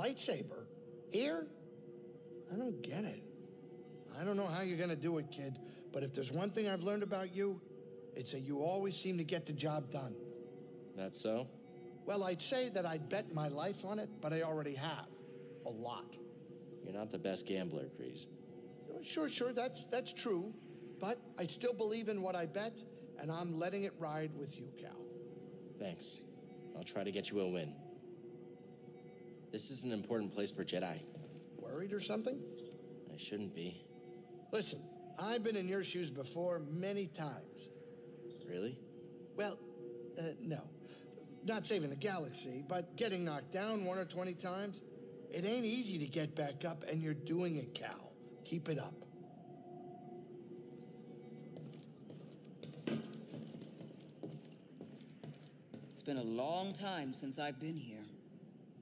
lightsaber. Here? I don't get it. I don't know how you're gonna do it, kid, but if there's one thing I've learned about you, it's that you always seem to get the job done. That so? Well, I'd say that I'd bet my life on it, but I already have. A lot. You're not the best gambler, Greez. Oh, sure, sure, that's that's true. But I still believe in what I bet, and I'm letting it ride with you, Cal. Thanks. I'll try to get you a win. This is an important place for Jedi. Worried or something? I shouldn't be. Listen, I've been in your shoes before many times. Really? Well, uh, no. Not saving the galaxy, but getting knocked down one or 20 times. It ain't easy to get back up, and you're doing it, Cal. Keep it up. It's been a long time since I've been here.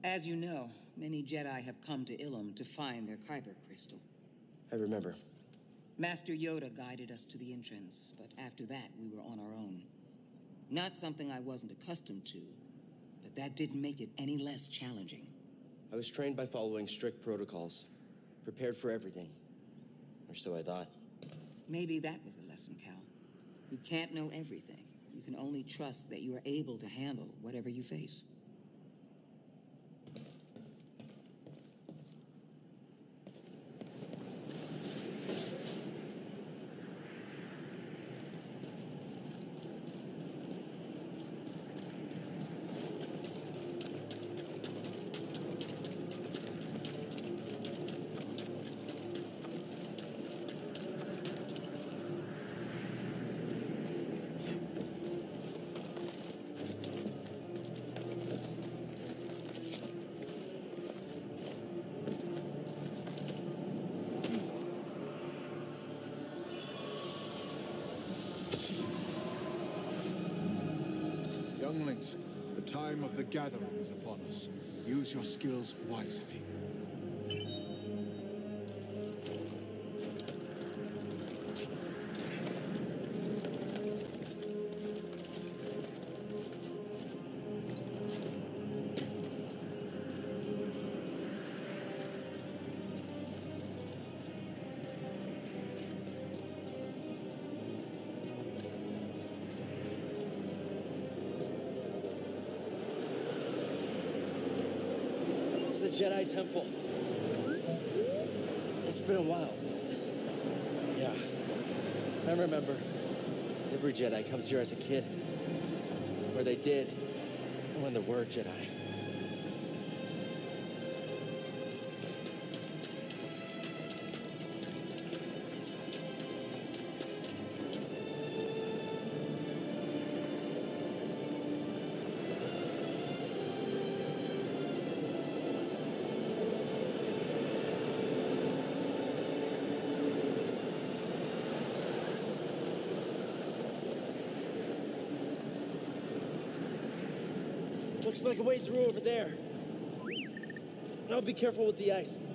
As you know, many Jedi have come to Ilum to find their Kyber crystal. I remember. Master Yoda guided us to the entrance, but after that, we were on our own. Not something I wasn't accustomed to, but that didn't make it any less challenging. I was trained by following strict protocols, prepared for everything. Or so I thought. Maybe that was the lesson, Cal. You can't know everything. You can only trust that you are able to handle whatever you face. Younglings, the time of the gathering is upon us. Use your skills wisely. Jedi Temple. It's been a while. Yeah. I remember. Every Jedi comes here as a kid. Or they did. When there were Jedi. Looks like a way through over there. Now be careful with the ice.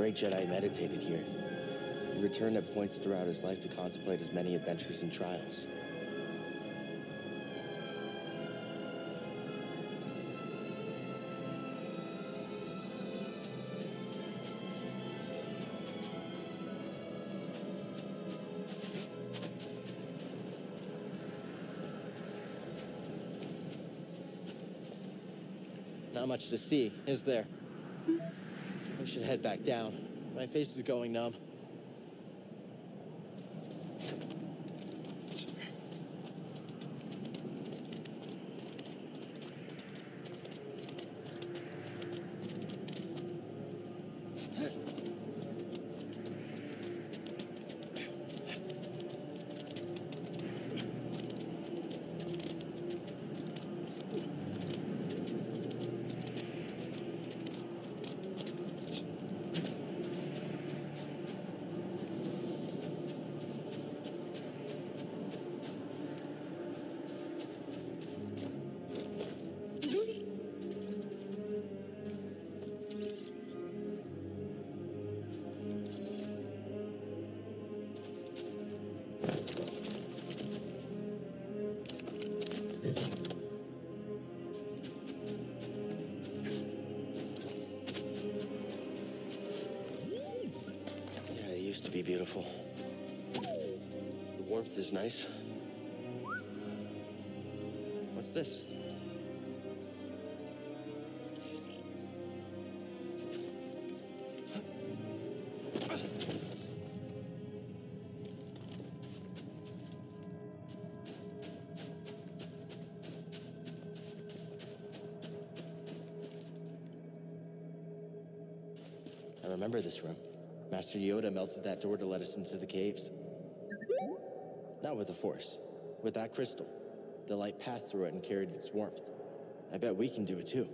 Great Jedi meditated here. He returned at points throughout his life to contemplate his many adventures and trials. Not much to see, is there? Should head back down. My face is going numb. Beautiful. The warmth is nice. What's this? I remember this room. Master Yoda melted that door to let us into the caves. Not with the Force, with that crystal. The light passed through it and carried its warmth. I bet we can do it too.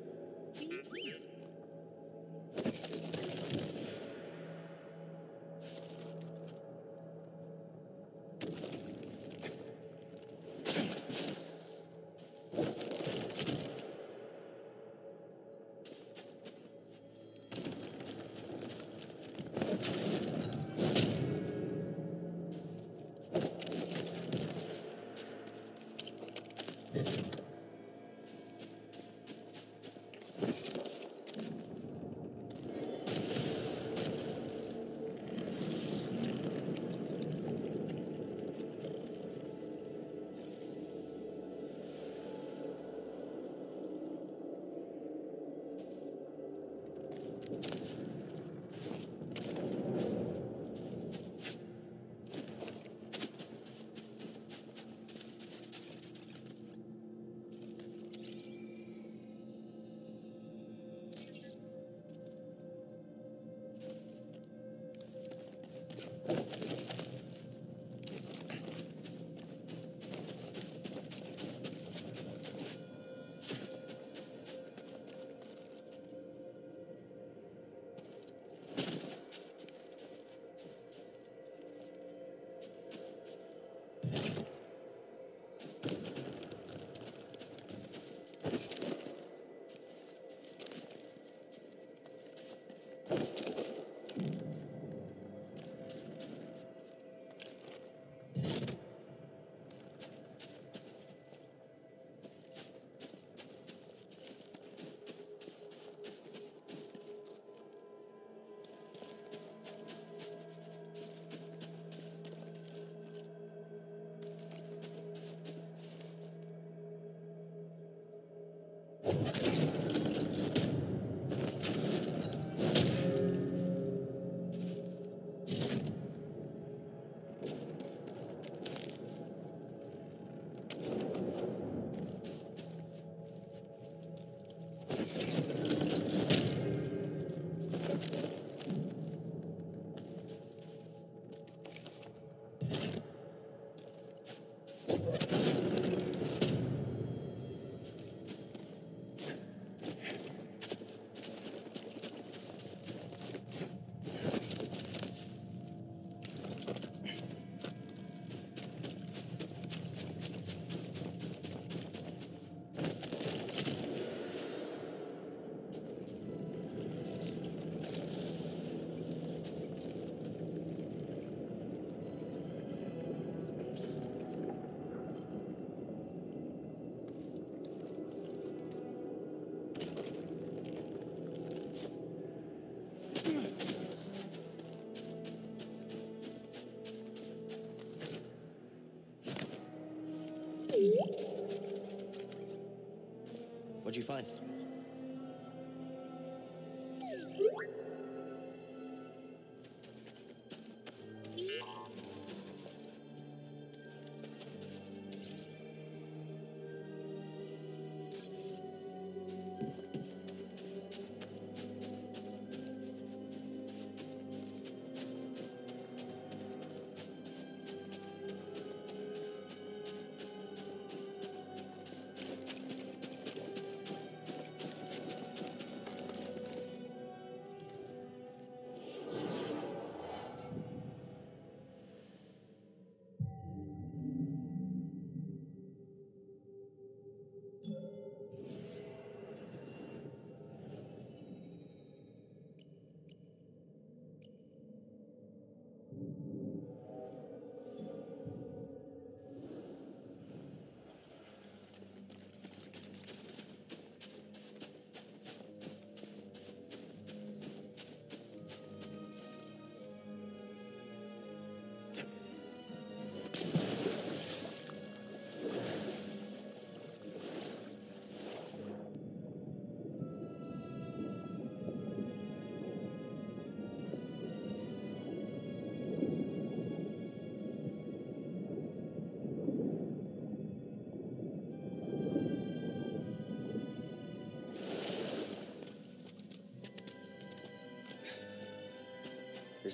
You find?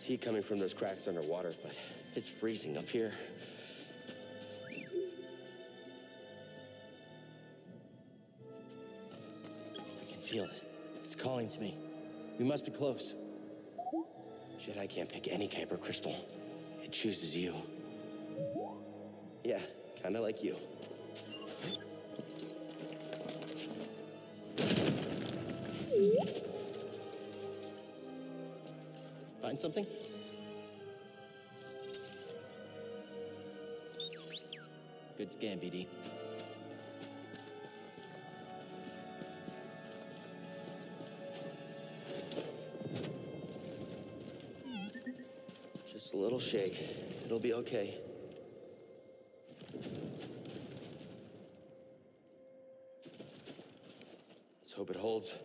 There's heat coming from those cracks underwater, but it's freezing up here. I can feel it. It's calling to me. We must be close. Jedi can't pick any Kyber crystal. It chooses you. Yeah, kinda like you. Something? Good scan, BD. Just a little shake. It'll be okay. Let's hope it holds.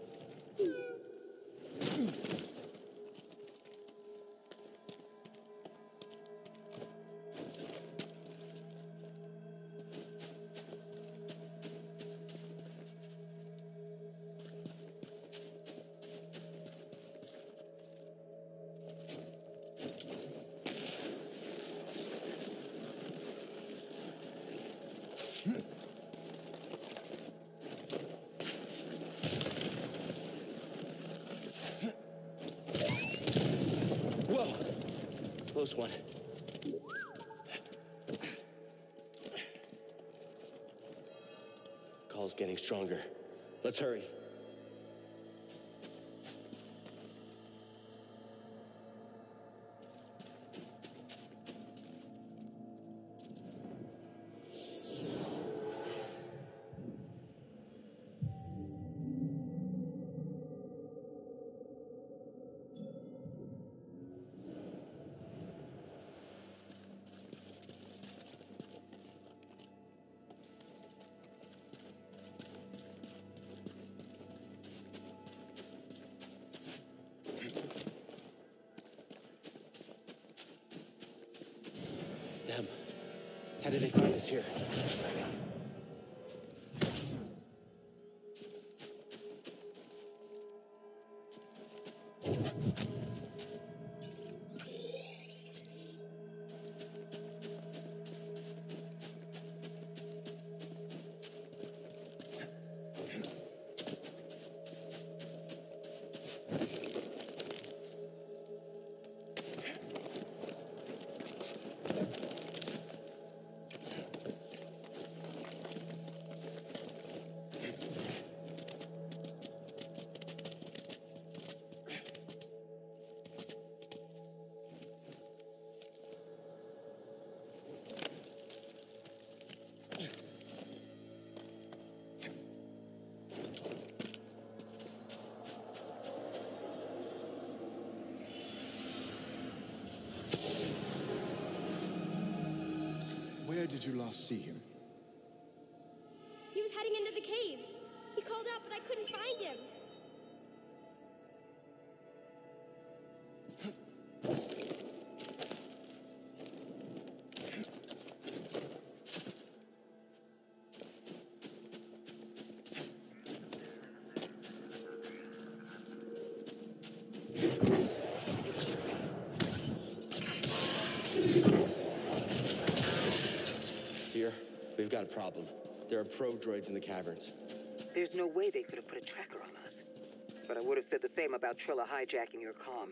Stronger. Let's hurry. How did they find us here? Did you last see him? We've got a problem. There are probe droids in the caverns. There's no way they could have put a tracker on us. But I would have said the same about Trilla hijacking your comm.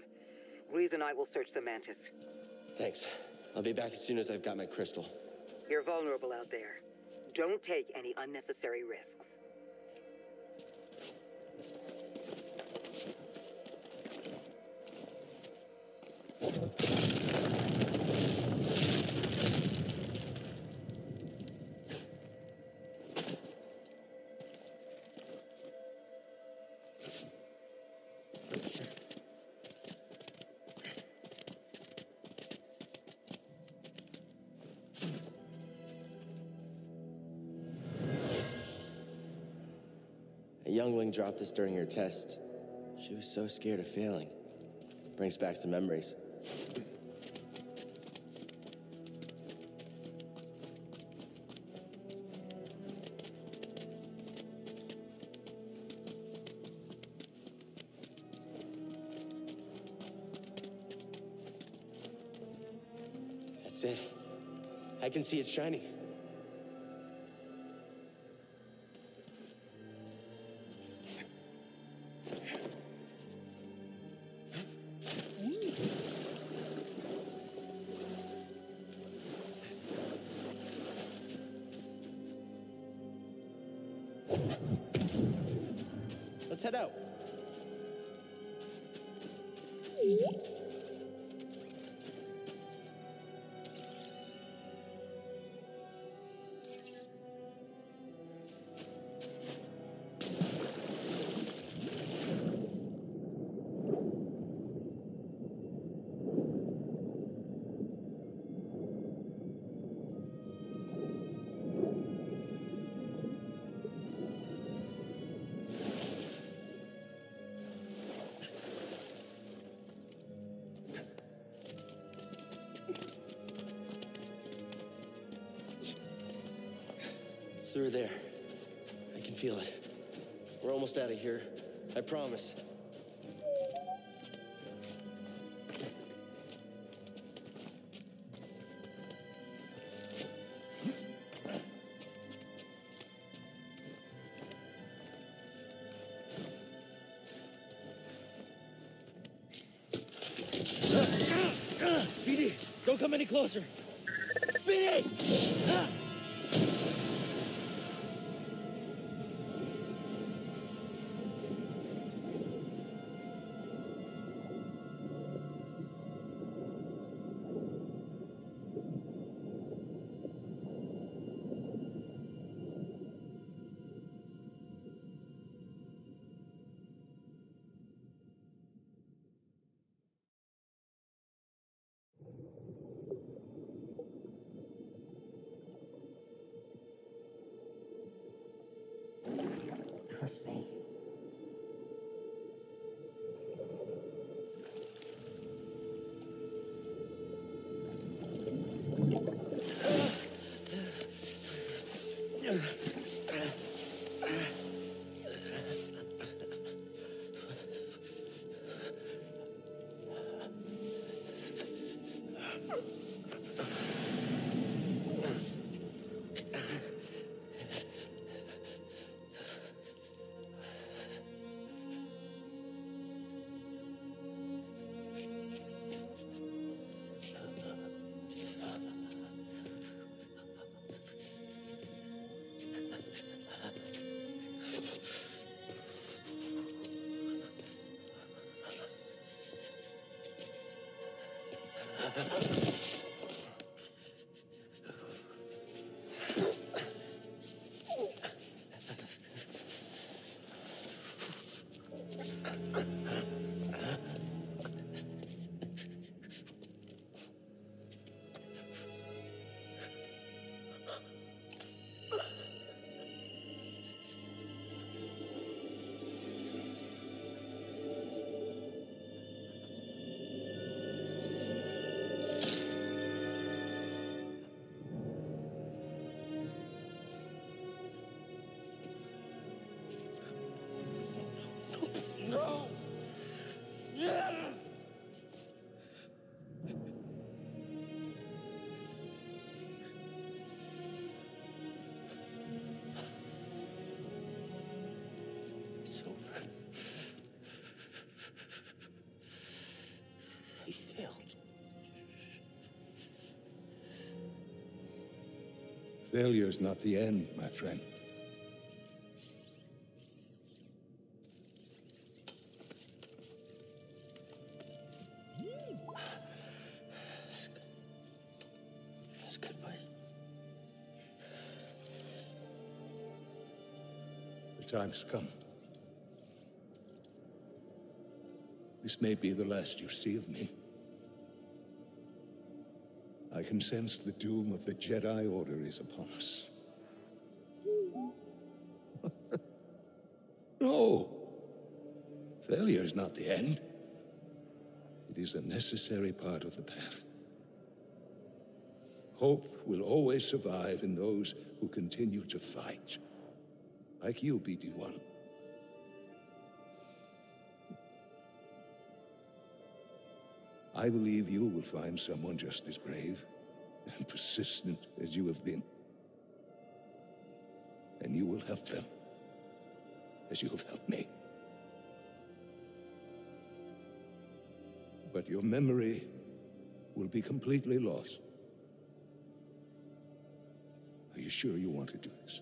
Greez and I will search the Mantis. Thanks. I'll be back as soon as I've got my crystal. You're vulnerable out there. Don't take any unnecessary risks. Youngling dropped this during her test. She was so scared of failing. Brings back some memories. That's it. I can see it shining. Here. I promise. Don't come any closer. BD! Ha ha ha ha! Failure's not the end, my friend. That's good, buddy. The time's come. This may be the last you see of me. Can sense the doom of the Jedi Order is upon us. no! Failure is not the end. It is a necessary part of the path. Hope will always survive in those who continue to fight. Like you, BD1. I believe you will find someone just as brave and persistent as you have been. And you will help them as you have helped me. But your memory will be completely lost. Are you sure you want to do this?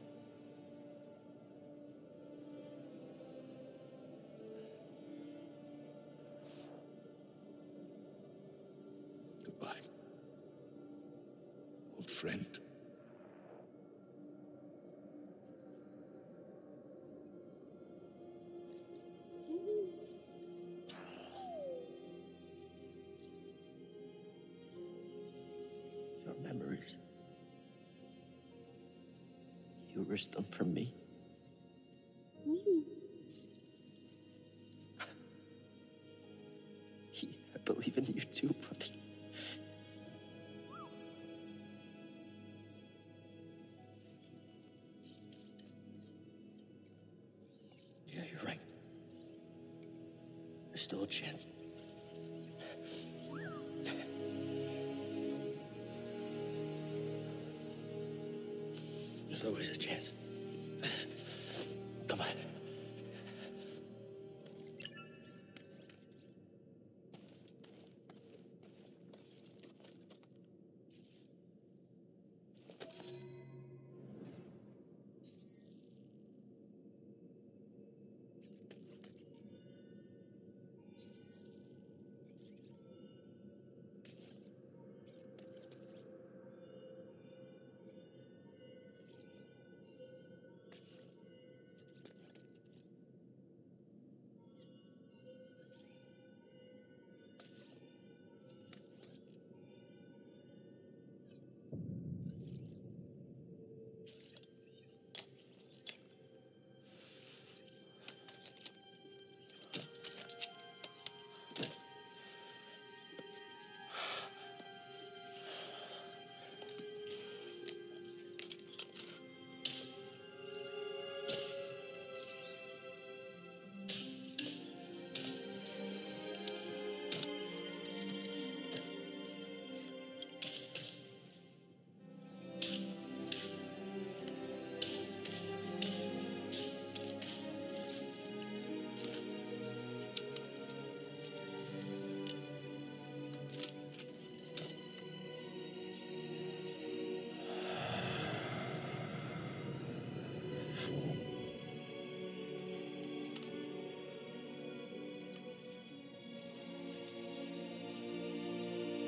There's always a chance.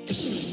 Peace.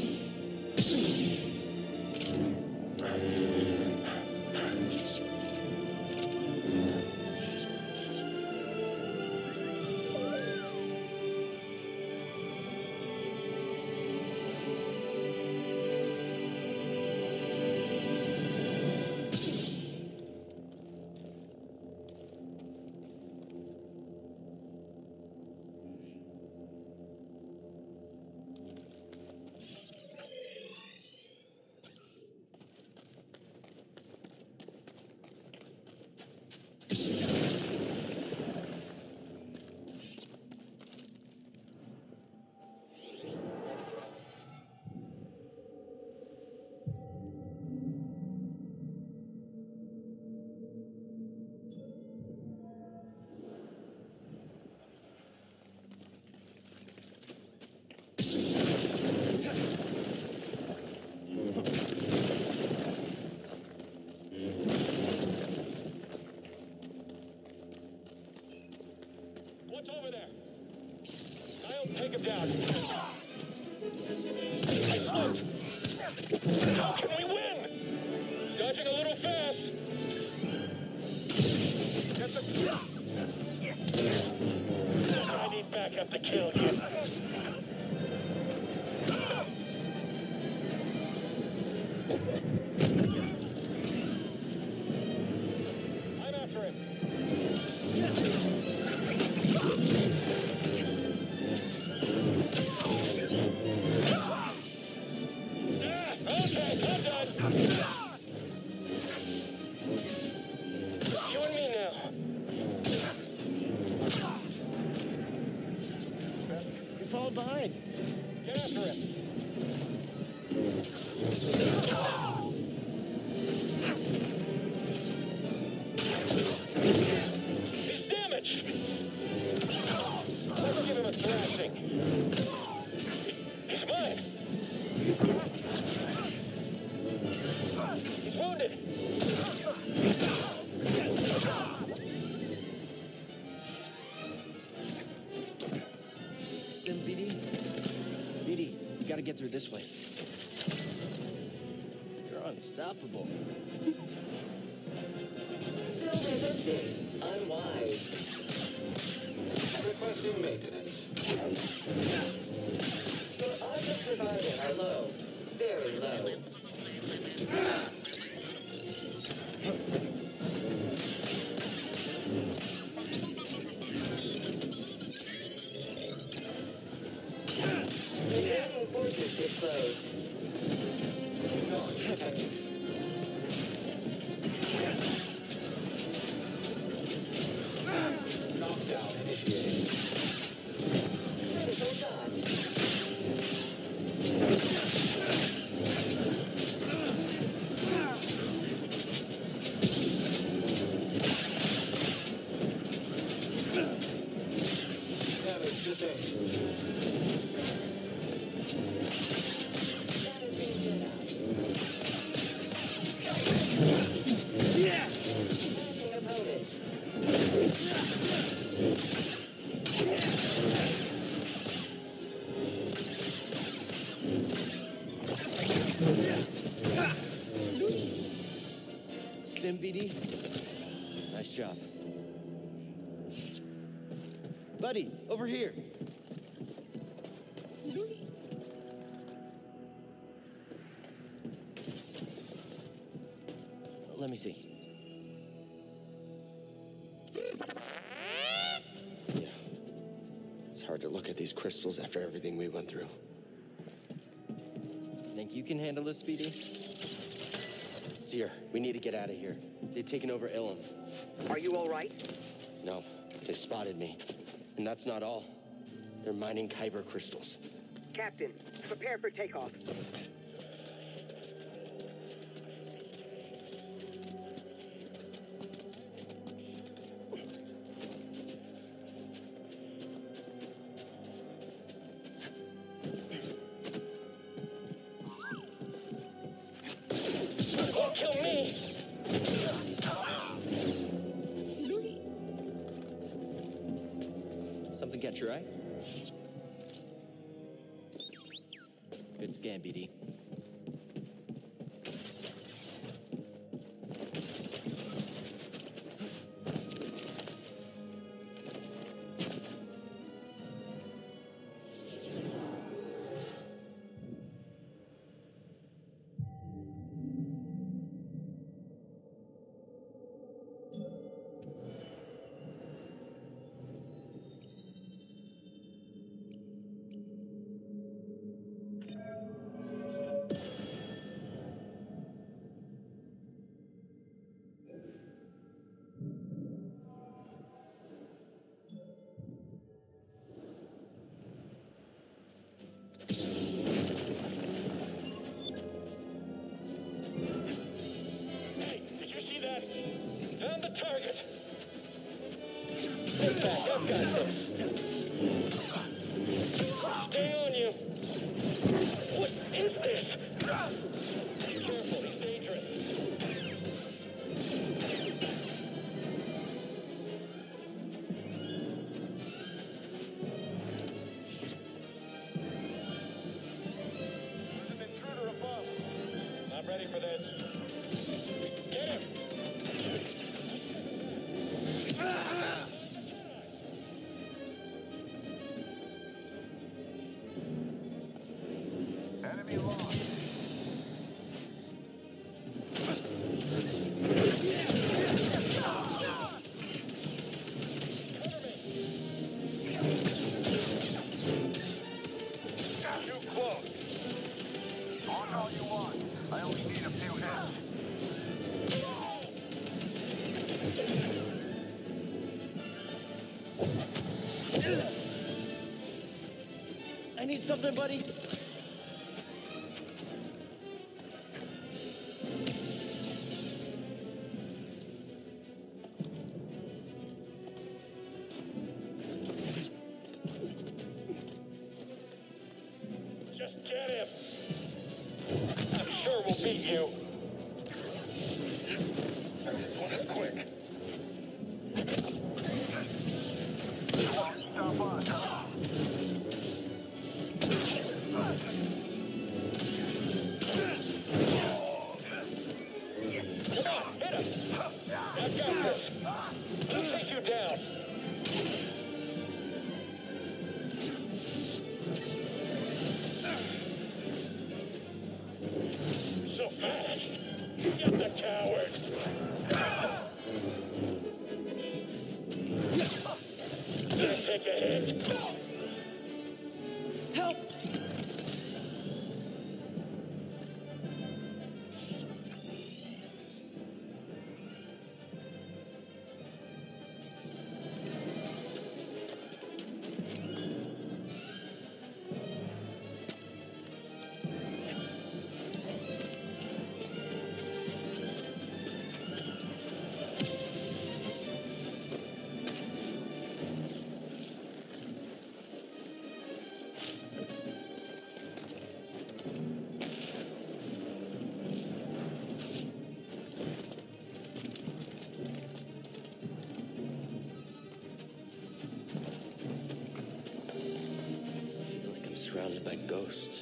take him down. get through this way. Stim BD. Nice job. Buddy, over here. crystals after everything we went through. Think you can handle this, Speedy? Cere, we need to get out of here. They've taken over Ilum. Are you all right? No, they spotted me. And that's not all. They're mining Kyber crystals. Captain, prepare for takeoff. ready for this. Get him! Enemy lost. Too close. On all you want. I only need a few. I need something, buddy. ghosts.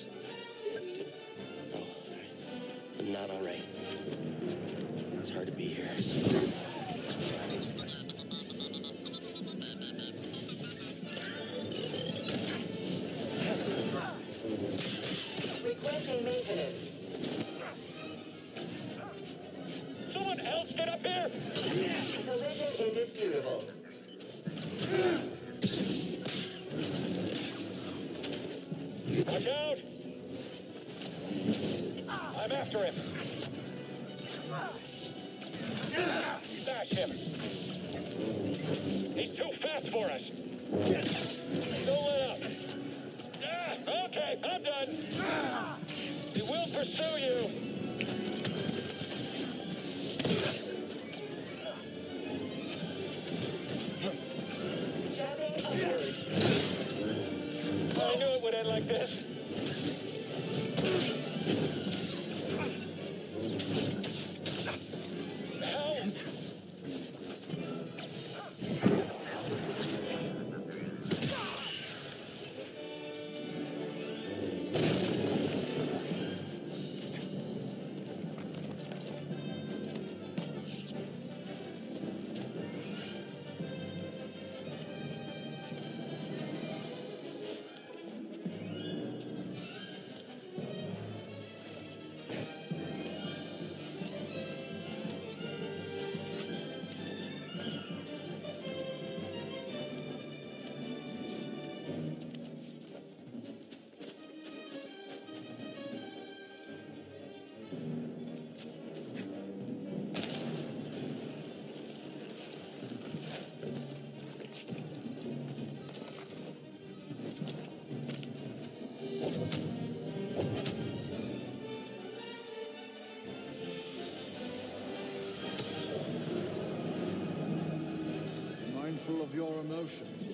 of your emotions.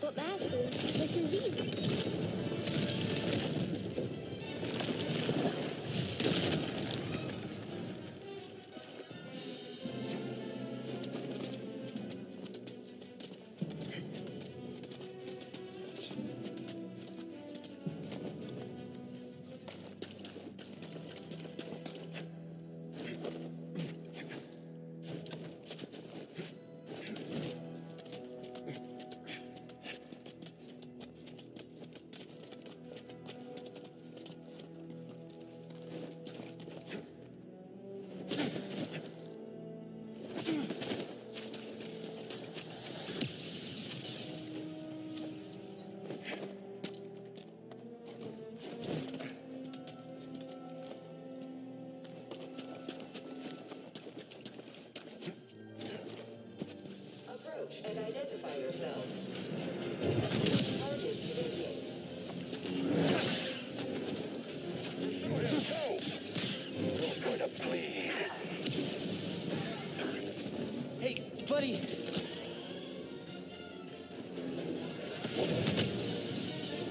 But that's and identify yourself. Target immediate. No point of bleed. Hey, buddy!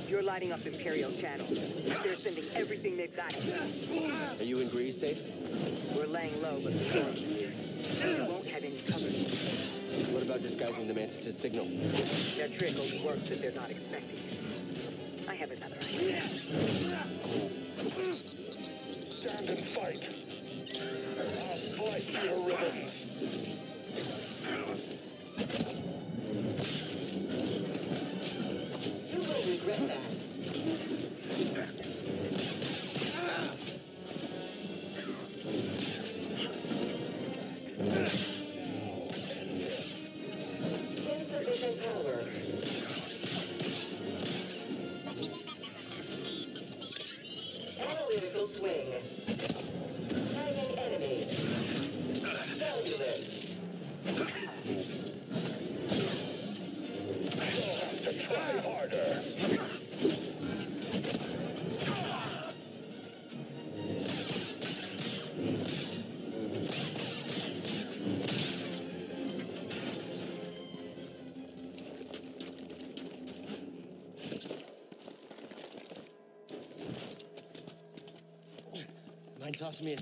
You're lighting up Imperial channel. They're sending everything they've got. Are you in Greez safe? We're laying low, but the storm's here. Disguising the Mantis' signal? Their trick only works if they're not expecting it. I have another idea. Stand and fight. I'll slice your Mind tossing me a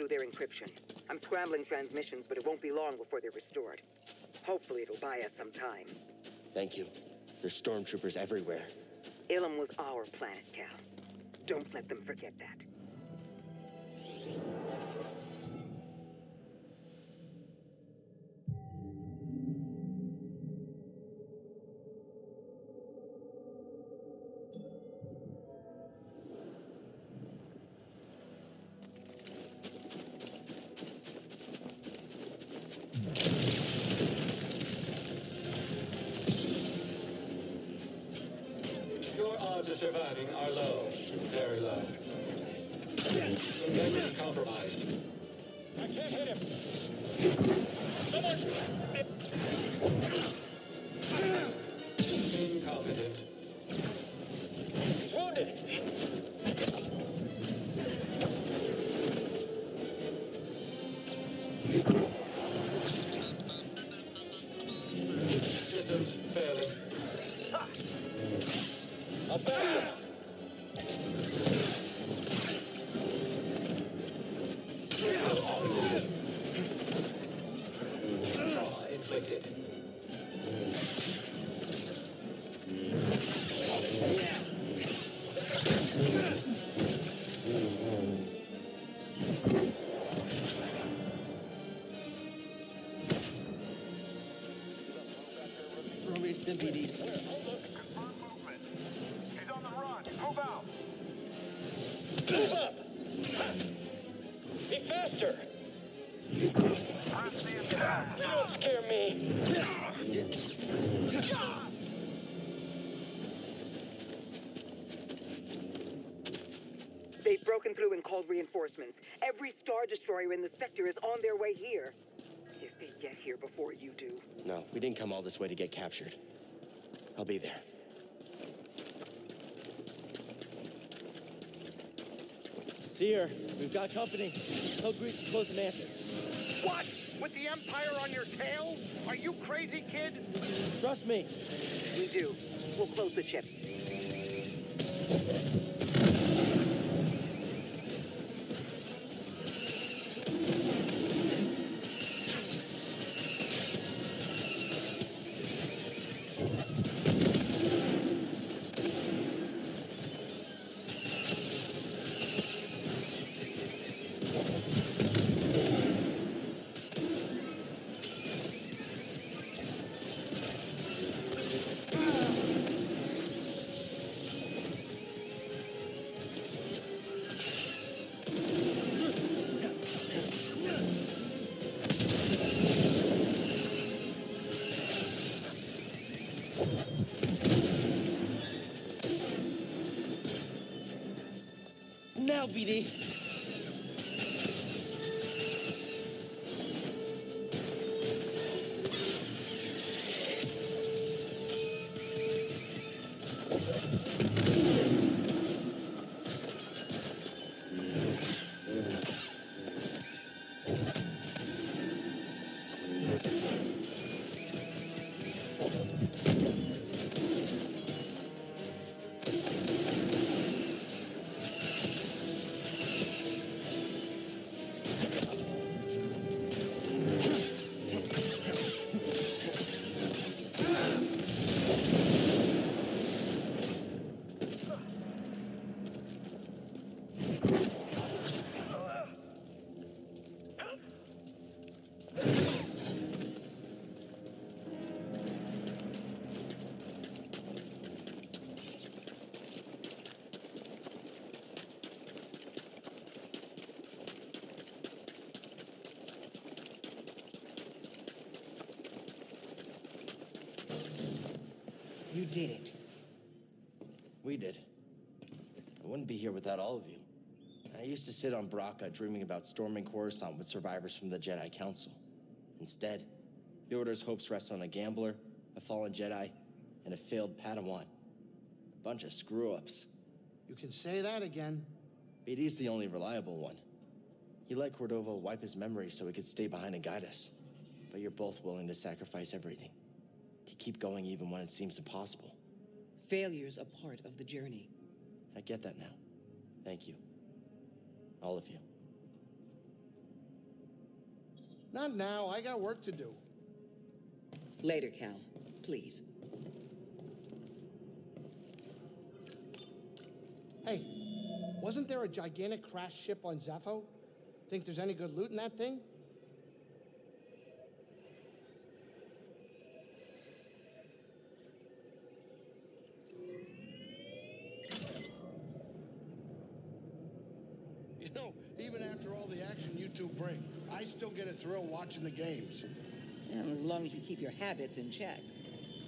through their encryption. I'm scrambling transmissions, but it won't be long before they're restored. Hopefully it'll buy us some time. Thank you. There's stormtroopers everywhere. Ilum was our planet, Cal. Don't let them forget that. Confirm movement. He's on the run. Move out. Move up. Be faster. Press the attack. Don't scare me. They've broken through and called reinforcements. Every Star Destroyer in the sector is on their way here. If they get here before you do. No, we didn't come all this way to get captured. I'll be there. Cere. We've got company. Tell Greez to close the Mantis. What? With the Empire on your tail? Are you crazy, kid? Trust me. We do. We'll close the ship. BD. Did it. We did. I wouldn't be here without all of you. I used to sit on Bracca dreaming about storming Coruscant with survivors from the Jedi Council. Instead, the Order's hopes rest on a gambler, a fallen Jedi, and a failed Padawan. A bunch of screw-ups. You can say that again. BD's the only reliable one. He let Cordova wipe his memory so he could stay behind and guide us. But you're both willing to sacrifice everything. To keep going even when it seems impossible. Failure's a part of the journey. I get that now. Thank you. All of you. Not now. I got work to do. Later, Cal. Please. Hey, wasn't there a gigantic crash ship on Zeffo? Think there's any good loot in that thing? You know, even after all the action you two bring, I still get a thrill watching the games. And as long as you keep your habits in check.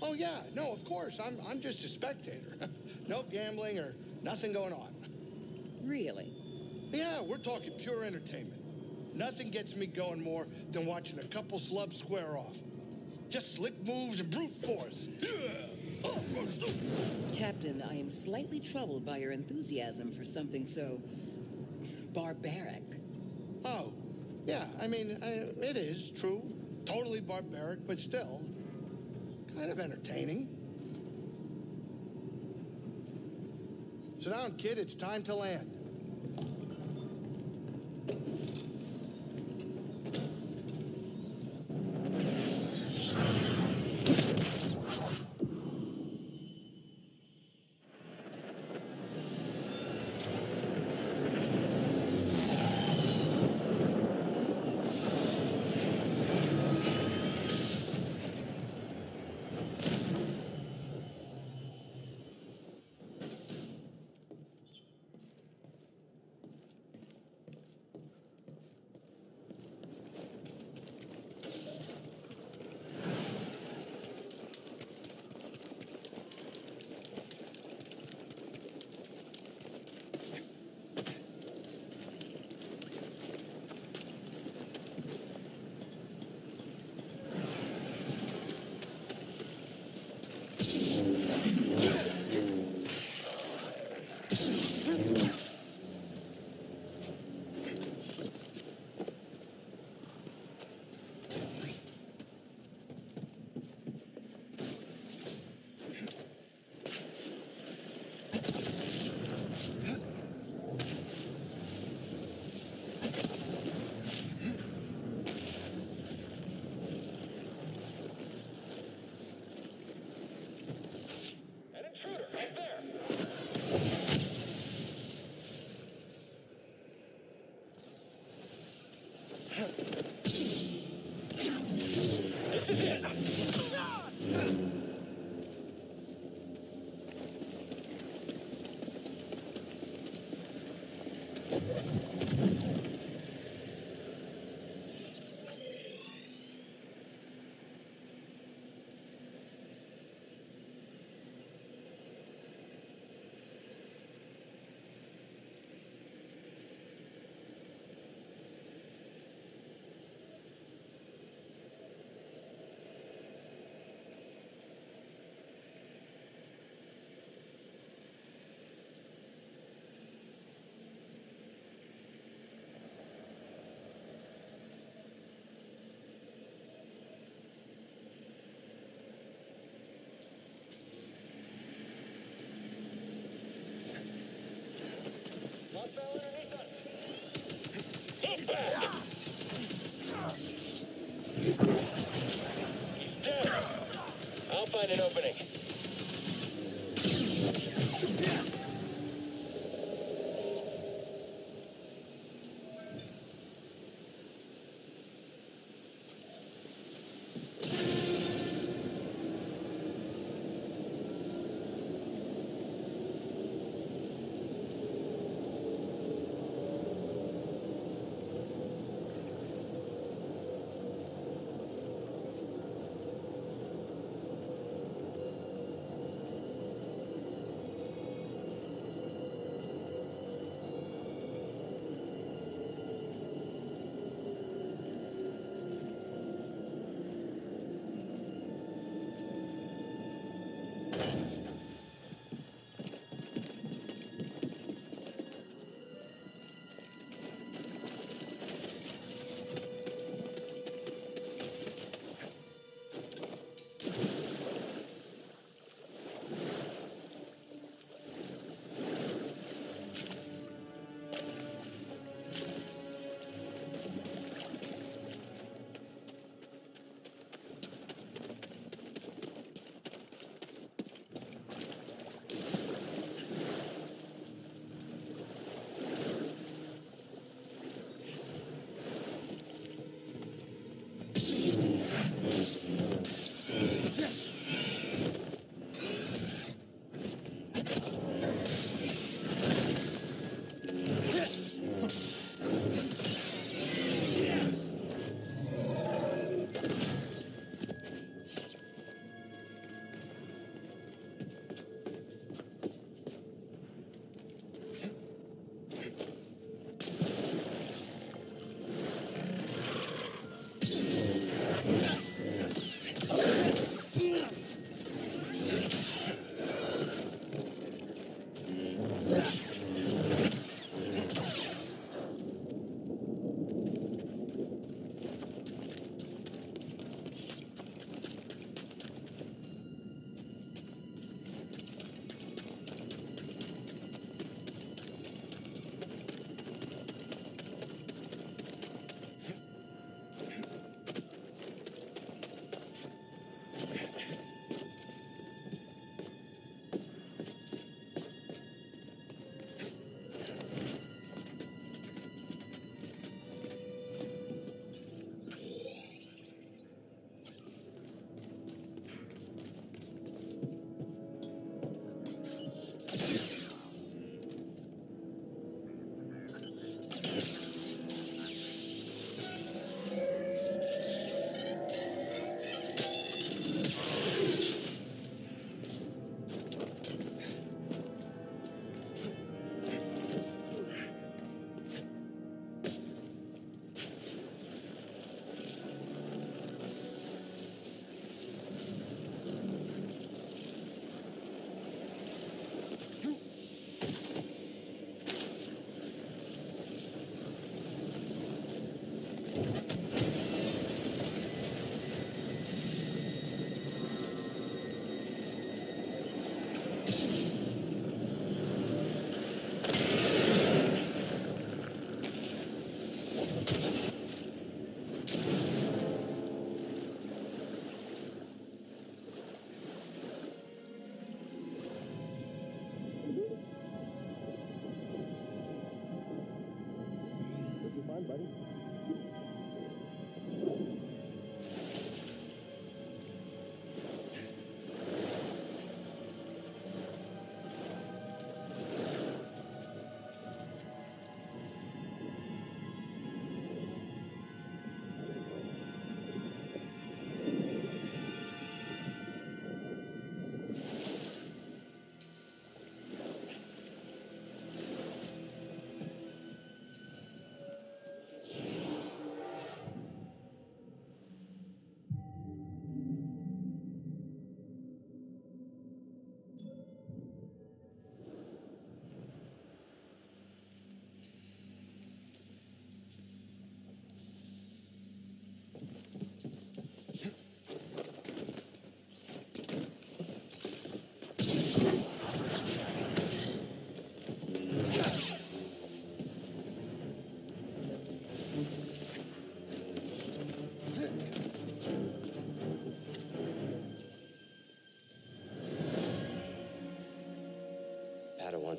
Oh yeah, no, of course. I'm I'm just a spectator. no gambling or nothing going on. Really? Yeah, we're talking pure entertainment. Nothing gets me going more than watching a couple slubs square off. Just slick moves and brute force. Oh, oh, oh. Captain, I am slightly troubled by your enthusiasm for something so barbaric. Yeah, I mean, I, it is true. Totally barbaric, but still kind of entertaining. Sit down, kid. It's time to land. I'll find an opening.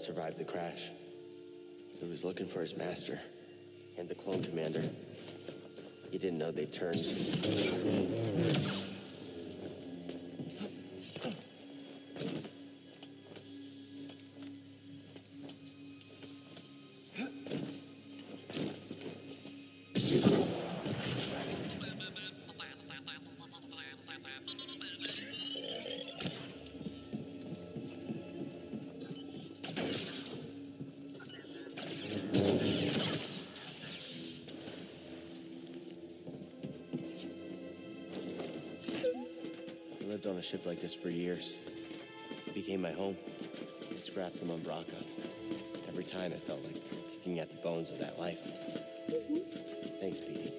Survived the crash. He was looking for his master and the clone commander. He didn't know they turned. Lived on a ship like this for years. It became my home. We scrapped them on Bracca. Every time it felt like picking at the bones of that life. Mm-hmm. Thanks, Petey.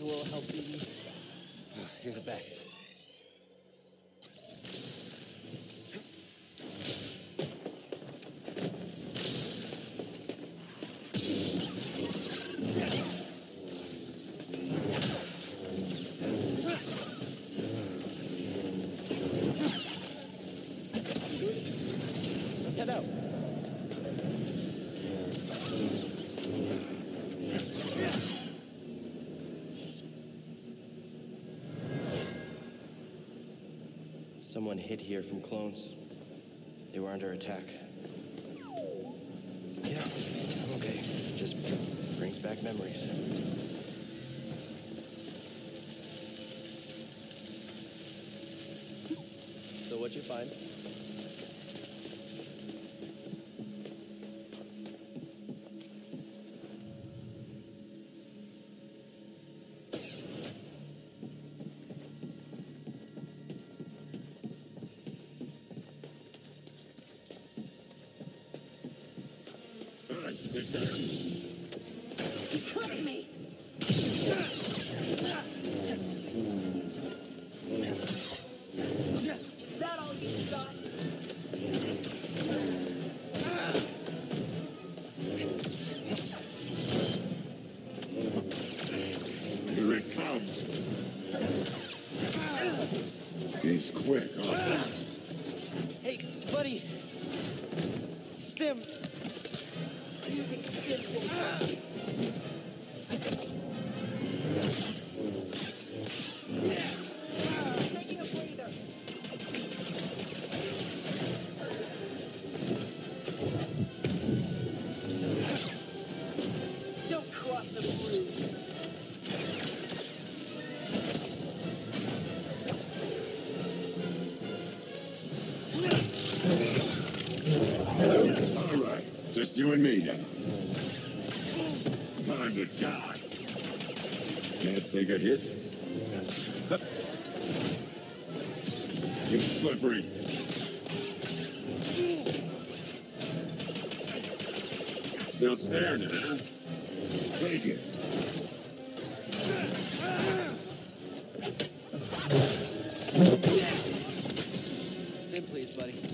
A little Petey. You're the best. Someone hid here from clones. They were under attack. Yeah, okay. Just brings back memories. So what'd you find? You and me now. Time to die. Can't take a hit? You're slippery. Staring at it, huh? Take it. Stay please, buddy.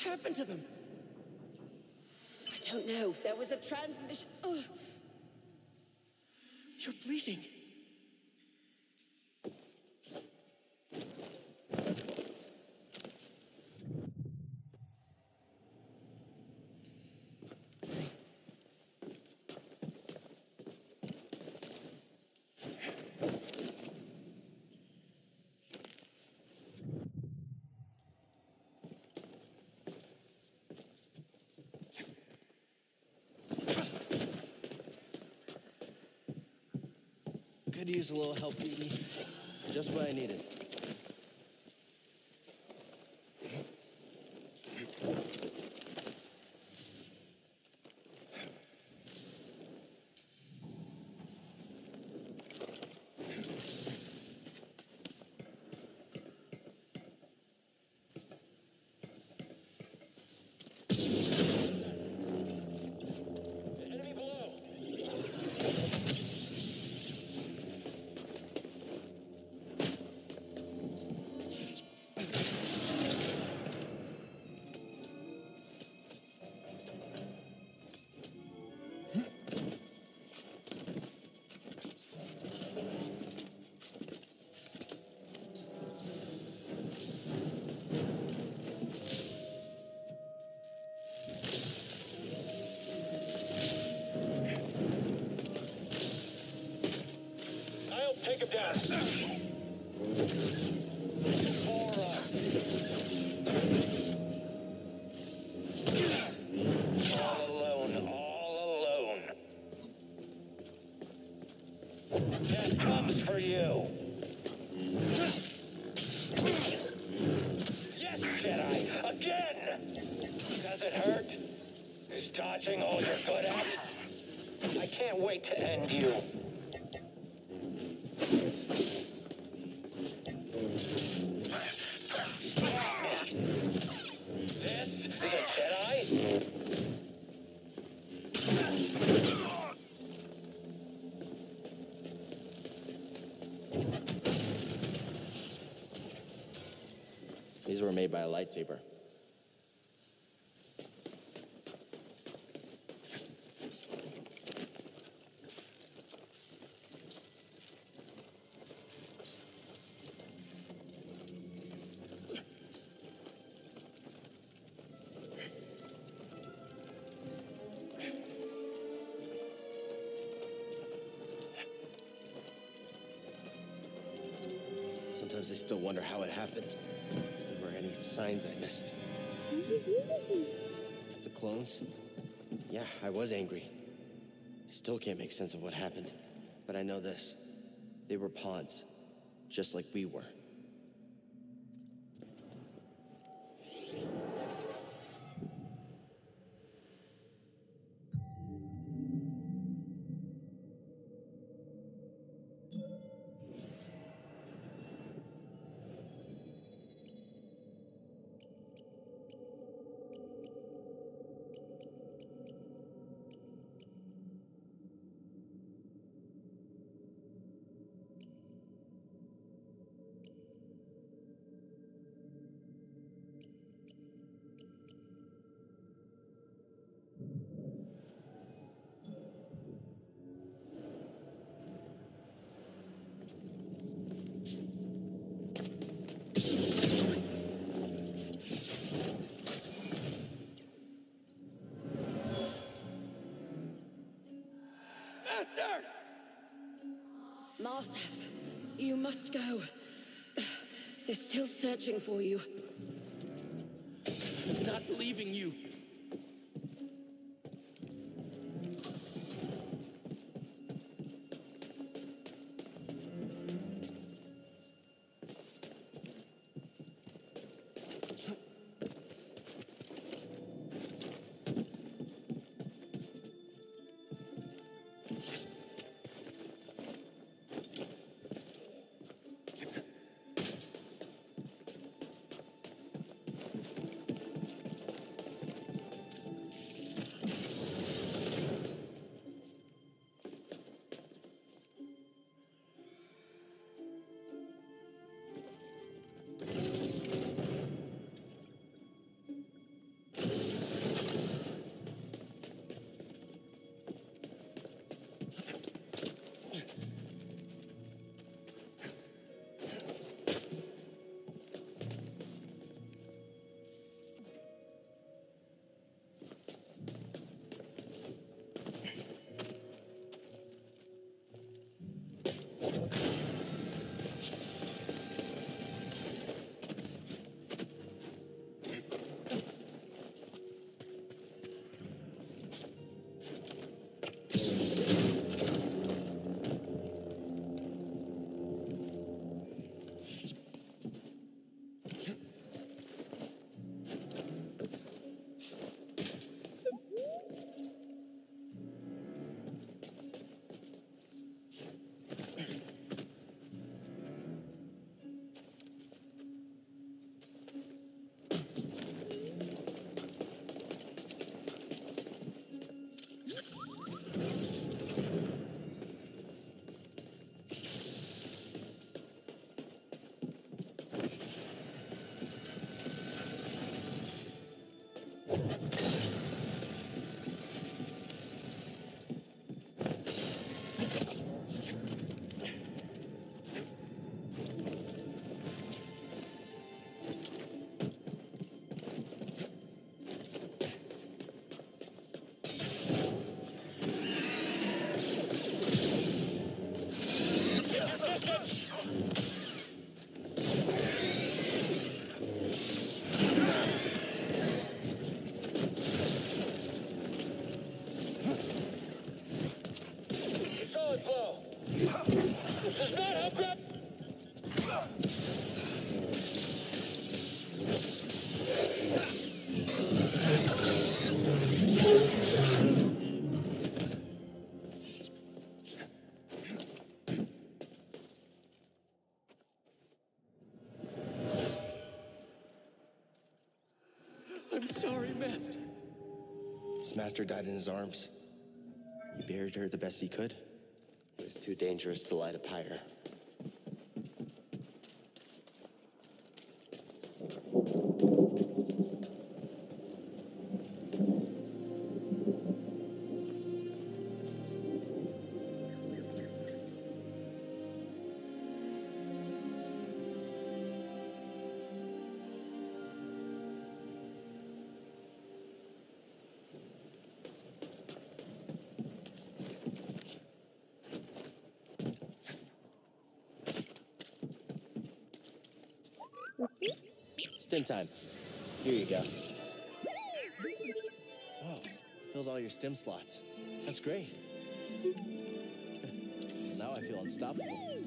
What's happened to them? I don't know. There was a transmission. Ugh. You're bleeding. Could use a little help. Just what I needed. Take him down. Were made by a lightsaber. I missed. The clones? Yeah, I was angry. I still can't make sense of what happened. But I know this. They were pawns, just like we were. Searching for you. Master died in his arms. He buried her the best he could. It was too dangerous to light a pyre. Time. Here you go. Whoa, filled all your stim slots. That's great. now I feel unstoppable.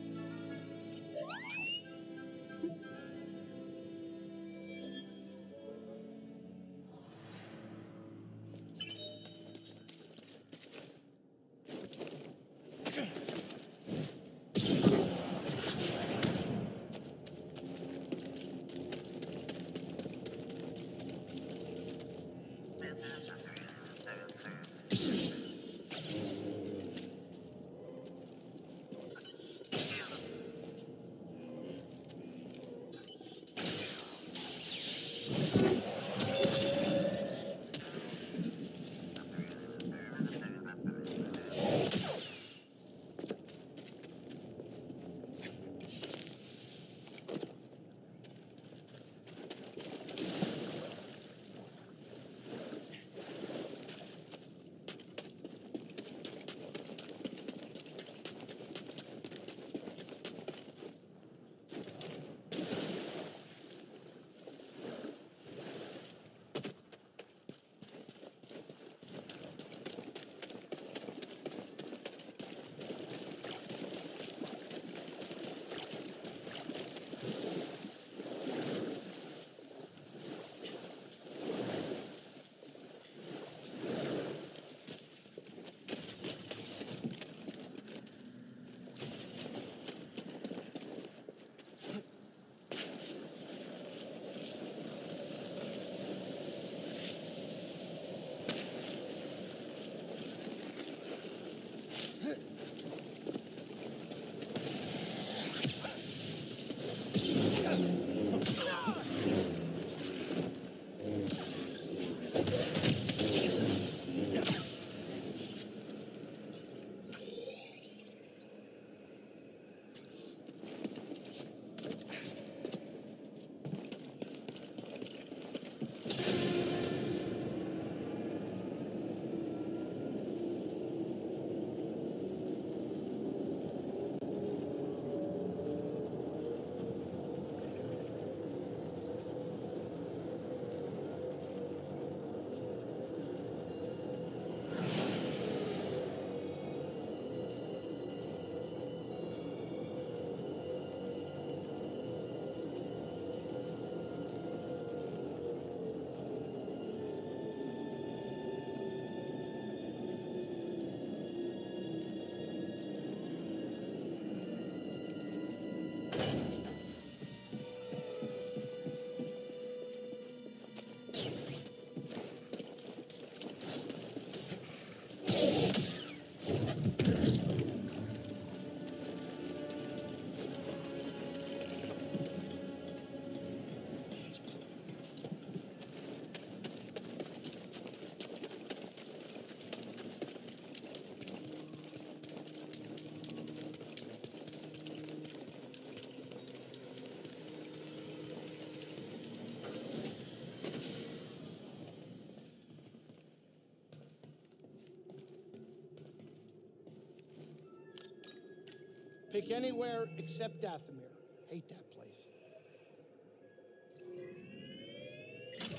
Pick anywhere except Dathomir. Hate that place.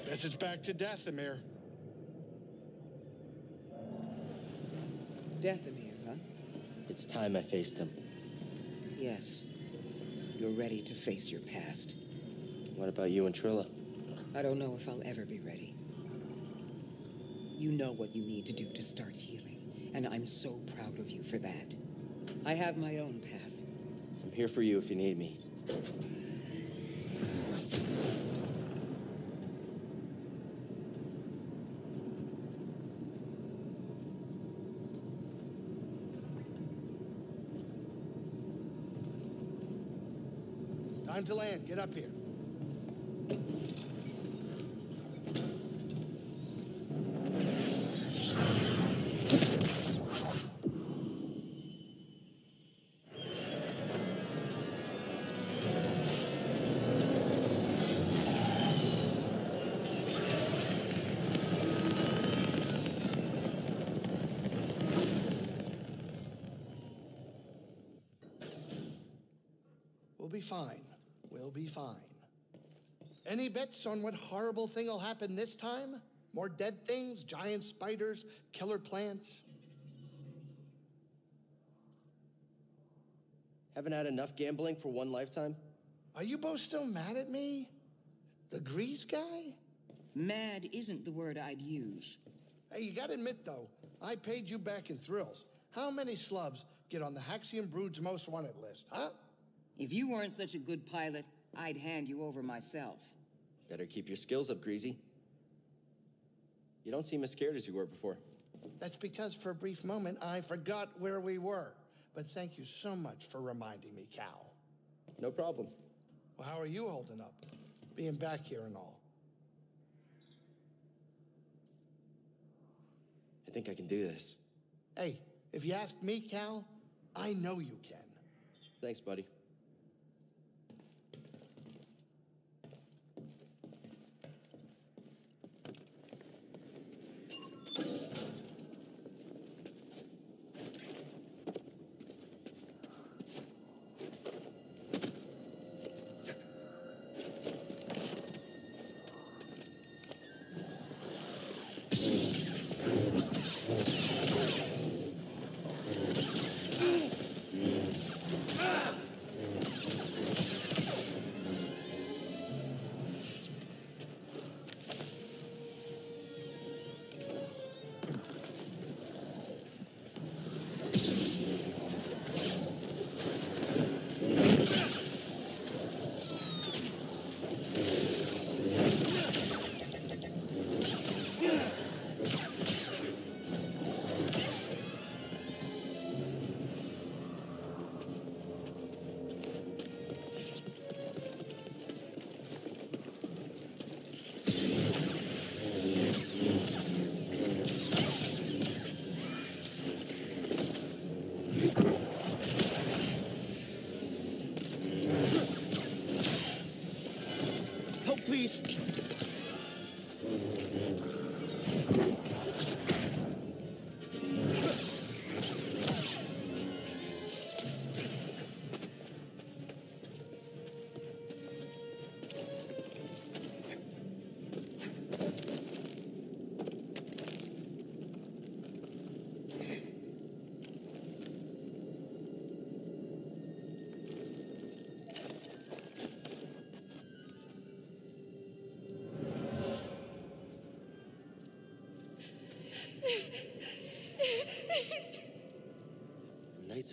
Guess it's back to Dathomir. Dathomir, huh? It's time I faced him. Yes. You're ready to face your past. What about you and Trilla? I don't know if I'll ever be ready. You know what you need to do to start healing, and I'm so proud of you for that. I have my own path. I'm here for you if you need me. Time to land. Get up here. Be fine. Any bets on what horrible thing will happen this time? More dead things, giant spiders, killer plants? Haven't had enough gambling for one lifetime? Are you both still mad at me? The Grease guy? Mad isn't the word I'd use. Hey, you gotta admit though, I paid you back in thrills. How many slubs get on the Haxion Brood's most wanted list, huh? If you weren't such a good pilot, I'd hand you over myself. Better keep your skills up, Greasy. You don't seem as scared as you were before. That's because for a brief moment I forgot where we were. But thank you so much for reminding me, Cal. No problem. Well, how are you holding up? Being back here and all. I think I can do this. Hey, if you ask me, Cal, I know you can. Thanks, buddy.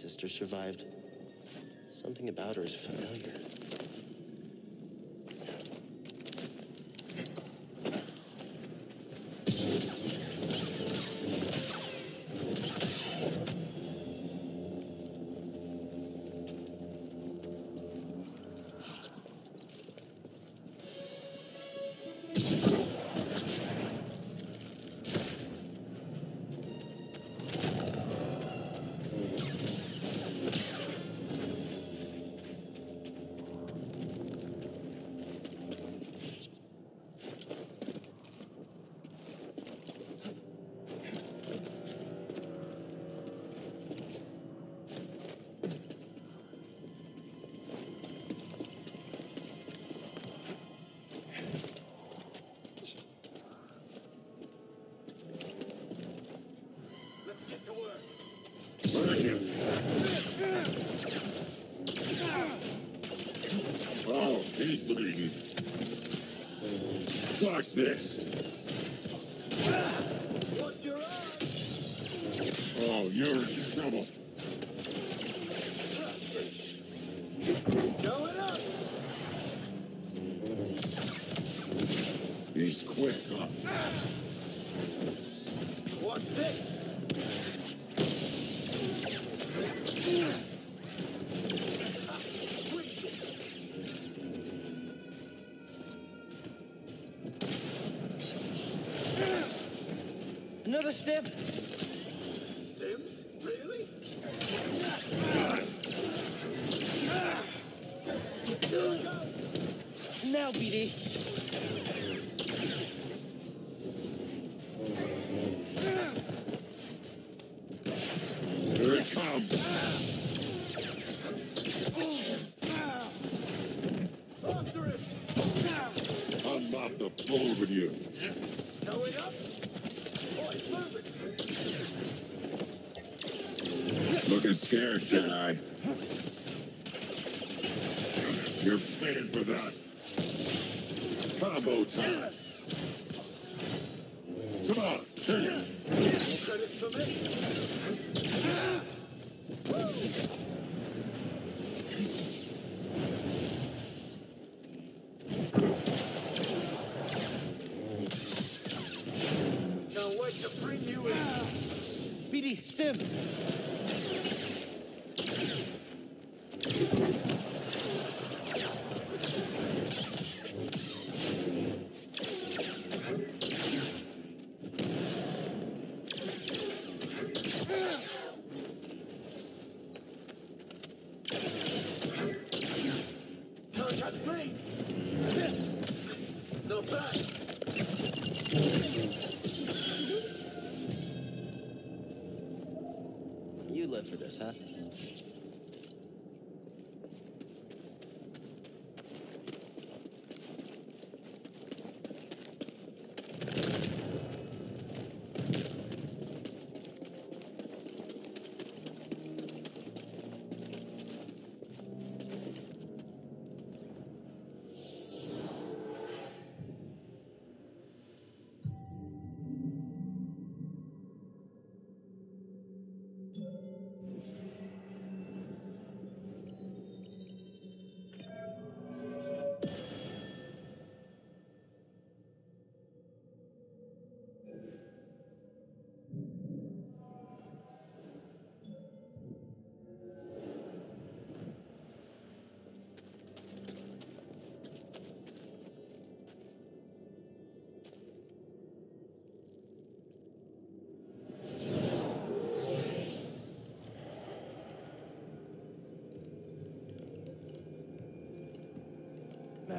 Sister survived. Something about her is familiar. This. Another step. Stims? Really? Now, BD. Here it comes. After him. I'm not the fool with you. Going up. Oh, it's moving. Jedi. You're paying for that. Combo time. Come on, it.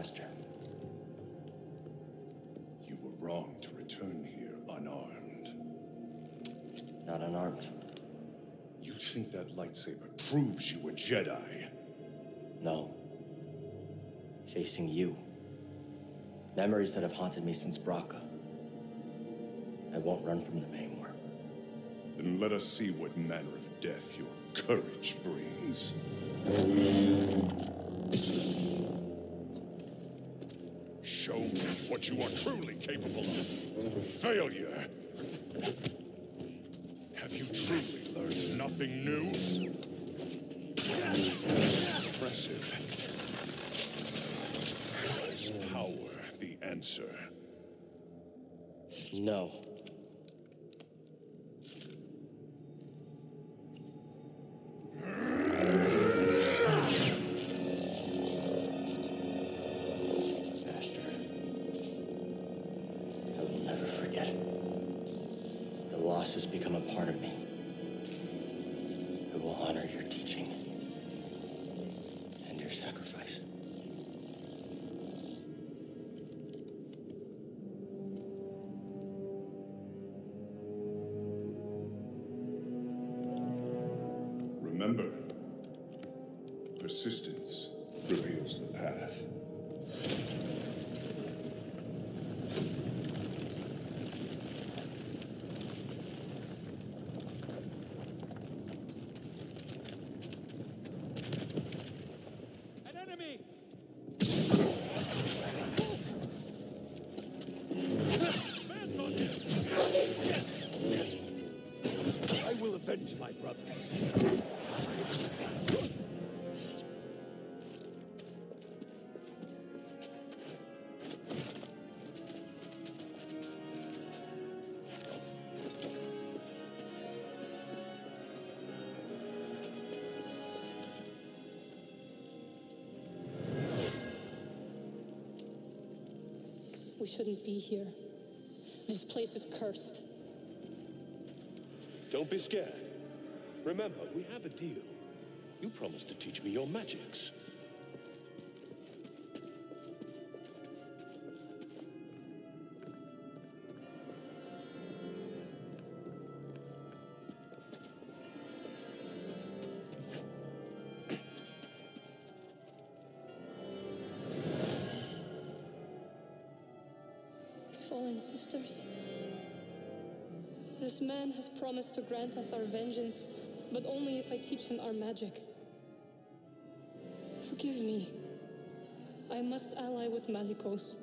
Master. You were wrong to return here unarmed. Not unarmed. You think that lightsaber proves you a Jedi? No. Facing you. Memories that have haunted me since Bracca. I won't run from them anymore. Then let us see what manner of death your courage brings show what you are truly capable of. Failure. Have you truly learned nothing new? Impressive. Is power the answer? No. Remember, persistence reveals the path. We shouldn't be here. This place is cursed. Don't be scared. Remember, we have a deal. You promised to teach me your magics. Promised to grant us our vengeance, but only if I teach him our magic. Forgive me. I must ally with Malicos.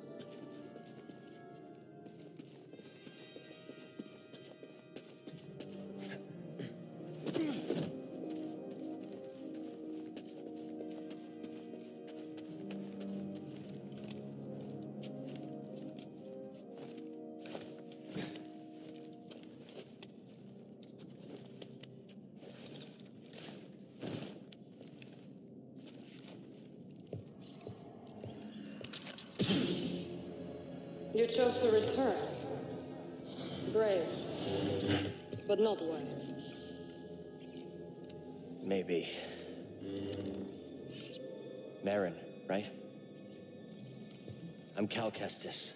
Cal Kestis.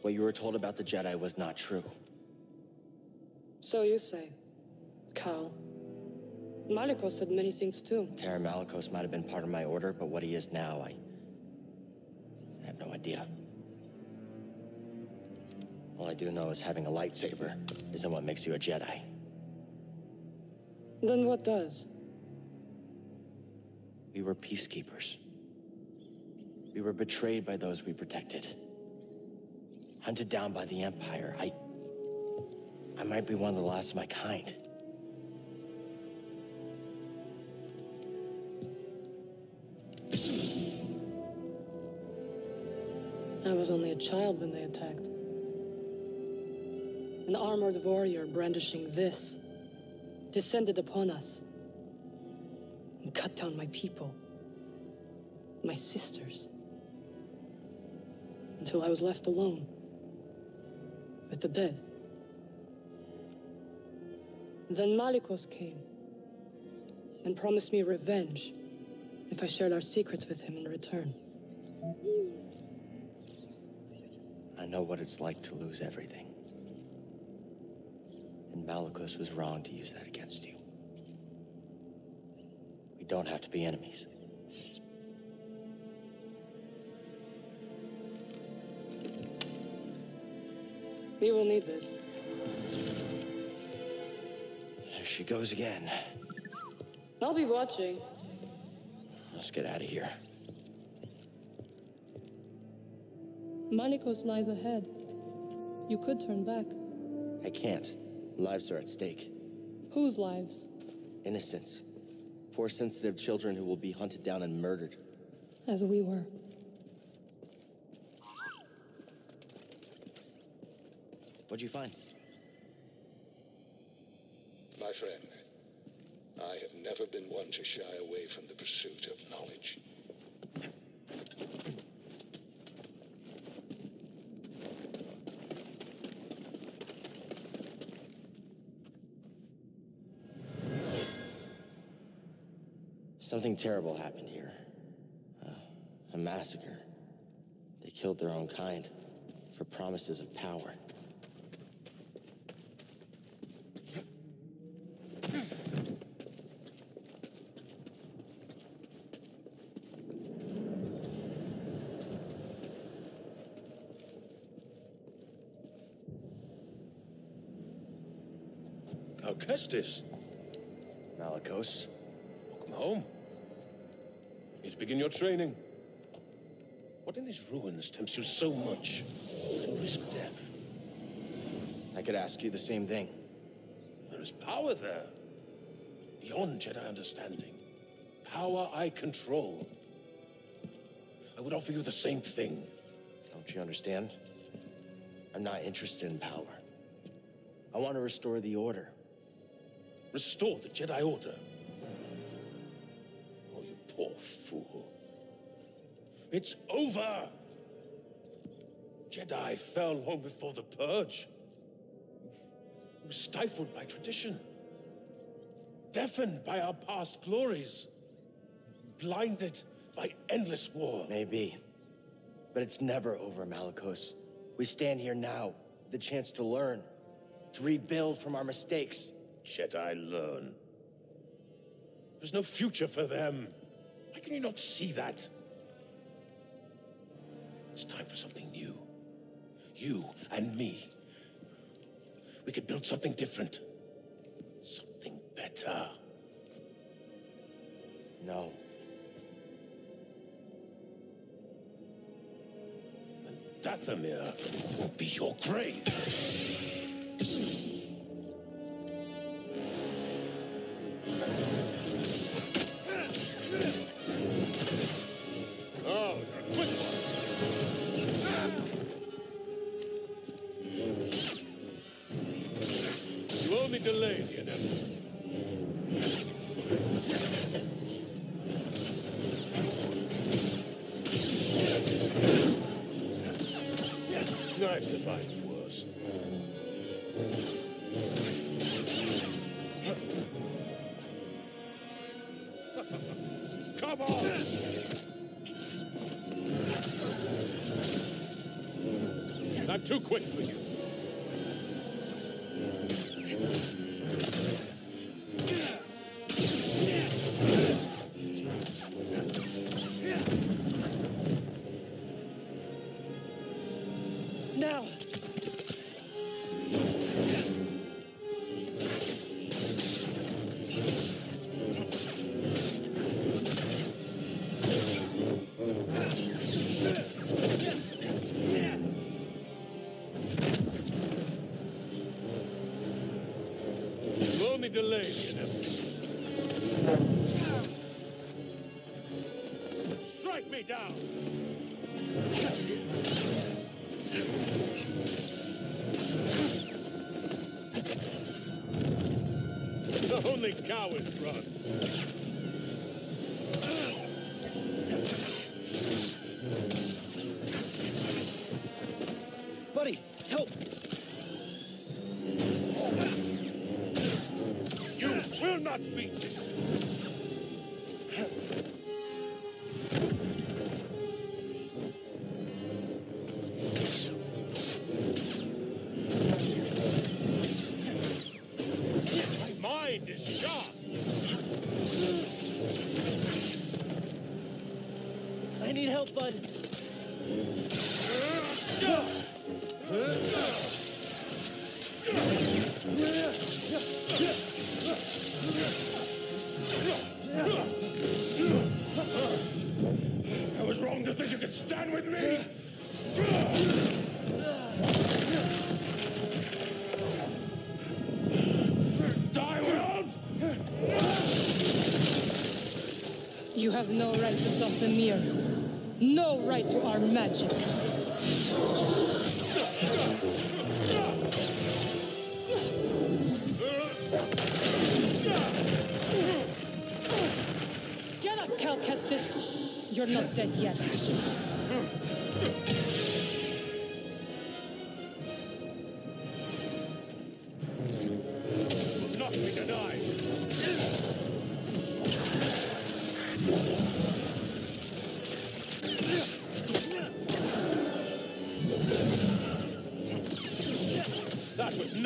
What you were told about the Jedi was not true. So you say, Cal. Malicos said many things too. Taron Malicos might have been part of my order, but what he is now, I... I have no idea. All I do know is having a lightsaber isn't what makes you a Jedi. Then what does? We were peacekeepers. We were betrayed by those we protected. Hunted down by the Empire. I... I might be one of the last of my kind. I was only a child when they attacked. An armored warrior brandishing this descended upon us and cut down my people, my sisters, until I was left alone with the dead. Then Malicos came and promised me revenge if I shared our secrets with him in return. I know what it's like to lose everything. And Malicos was wrong to use that against you. We don't have to be enemies. We will need this. There she goes again. I'll be watching. Let's get out of here. Malicos lies ahead. You could turn back. I can't. Lives are at stake. Whose lives? Innocents. Force sensitive children who will be hunted down and murdered. As we were. What'd you find? My friend, I have never been one to shy away from the pursuit of knowledge. Something terrible happened here. Uh, a massacre. They killed their own kind for promises of power. Cal Kestis, Malicos. welcome home. To begin your training. What in these ruins tempts you so much to risk death? I could ask you the same thing. There is power there. Beyond Jedi understanding. Power I control. I would offer you the same thing. Don't you understand? I'm not interested in power. I want to restore the Order. Restore the Jedi Order. Oh, you poor fool. It's over! Jedi fell long before the Purge. We were stifled by tradition, deafened by our past glories, blinded by endless war. Maybe. But it's never over, Malicos. We stand here now, the chance to learn, to rebuild from our mistakes. Jedi learn. There's no future for them. Why can you not see that? It's time for something new. You and me. We could build something different. Something better. No. And Dathomir will be your grave. Too quick You only delay. Strike me down! The only cowards no right to Dathomir. No right to our magic.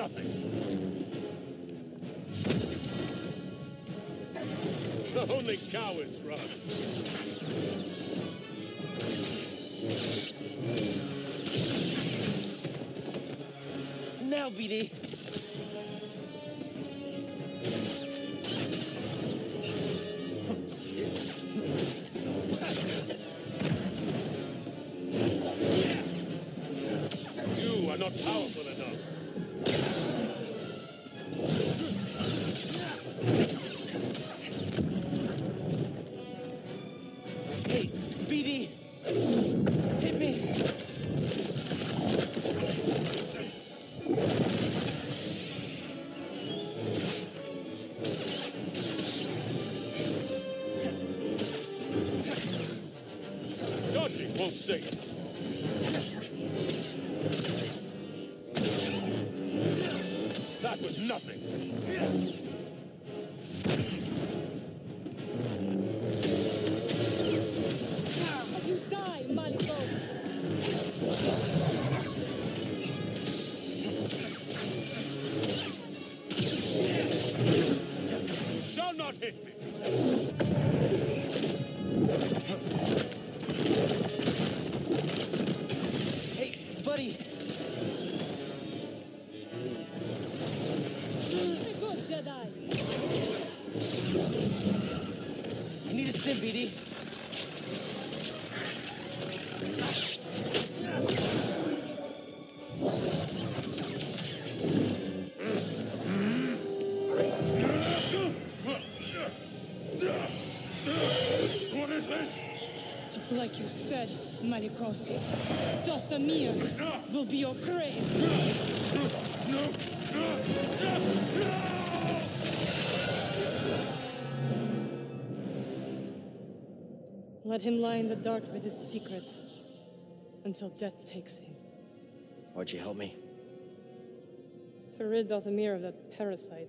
Nothing. Only cowards run. Now, BD. Dodging Malikosi. Dathomir will be your grave. Let him lie in the dark with his secrets until death takes him. Why'd you help me? To rid Dathomir of that parasite.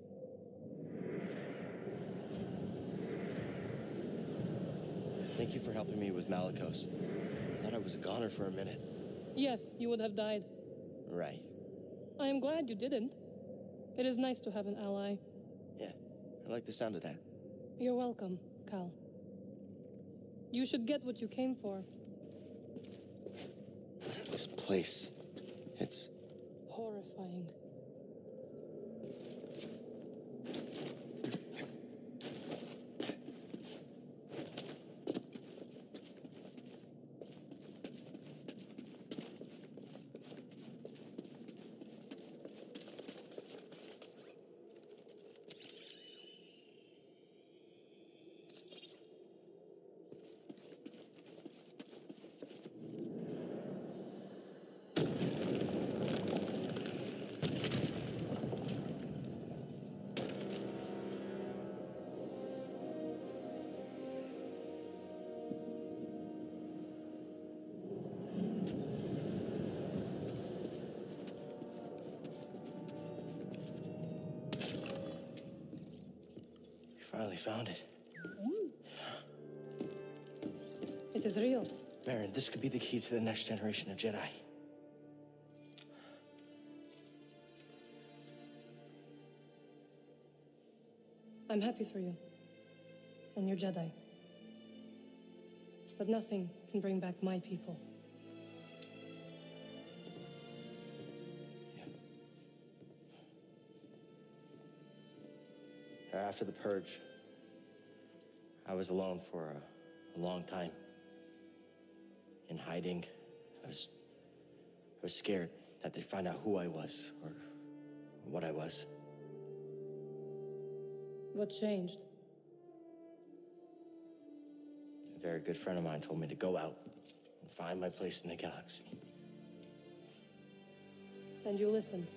Thank you for helping me with Malicos. Thought I was a goner for a minute. Yes, you would have died. Right. I am glad you didn't. It is nice to have an ally. Yeah, I like the sound of that. You're welcome, Cal. You should get what you came for. This place. It's. Horrifying. Finally found it. It is real. Baron, this could be the key to the next generation of Jedi. I'm happy for you. And your Jedi. But nothing can bring back my people. After the purge, I was alone for a, a long time. In hiding, I was, I was scared that they'd find out who I was or what I was. What changed? A very good friend of mine told me to go out and find my place in the galaxy. And you listened.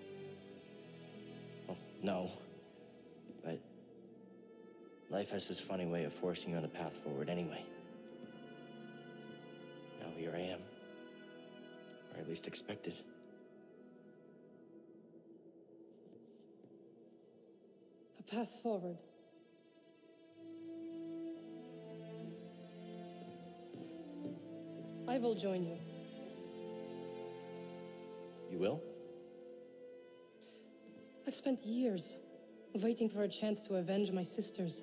Well, no. Life has this funny way of forcing you on the path forward anyway. Now here I am. Or at least expected. A path forward. I will join you. You will? I've spent years waiting for a chance to avenge my sisters.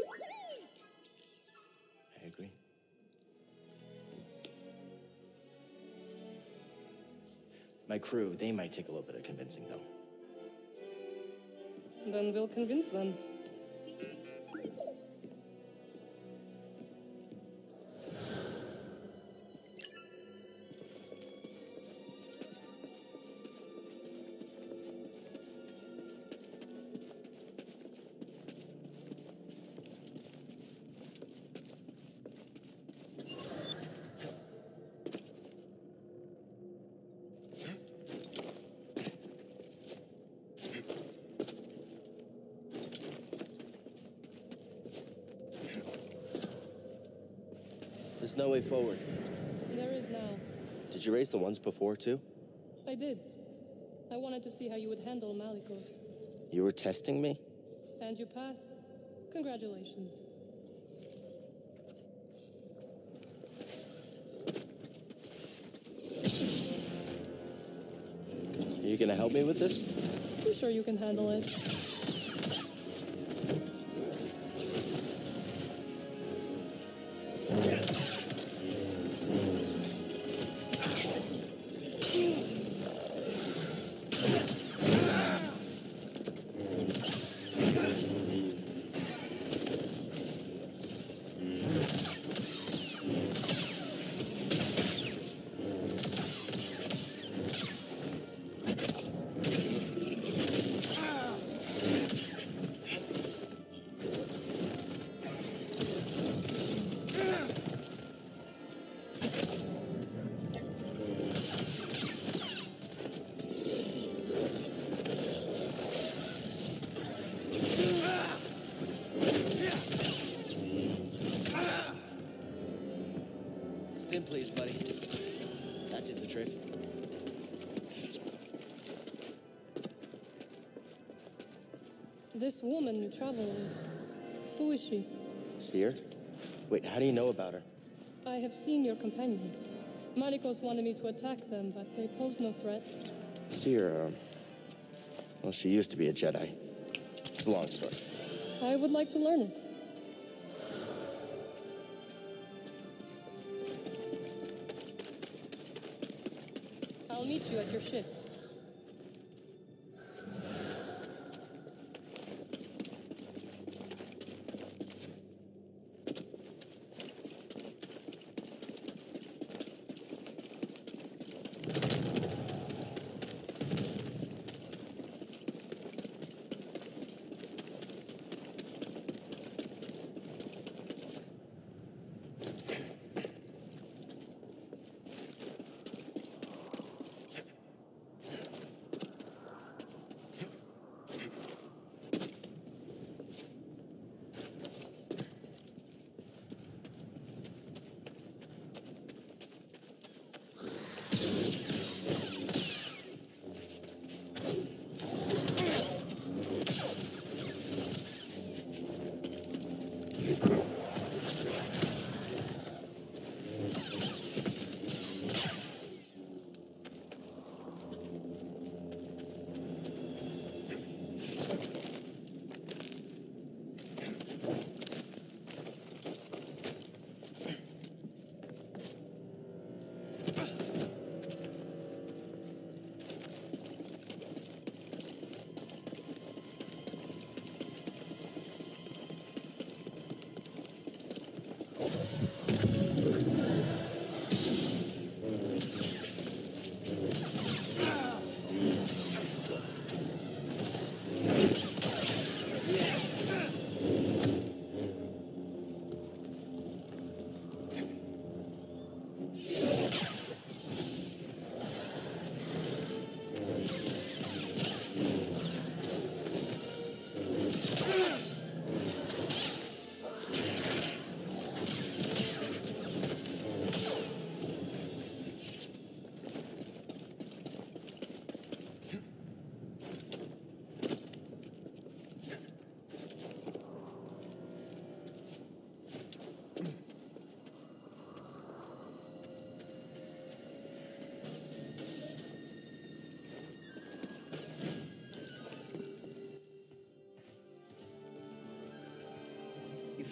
My crew, they might take a little bit of convincing, though. Then we'll convince them. Forward. There is now. Did you raise the ones before, too? I did. I wanted to see how you would handle Malicos. You were testing me? And you passed. Congratulations. Are you gonna help me with this? I'm sure you can handle it. This woman you travel with, who is she? Cere? Wait, how do you know about her? I have seen your companions. Malicos wanted me to attack them, but they posed no threat. Cere, um. Well, she used to be a Jedi. It's a long story. I would like to learn it. I'll meet you at your ship.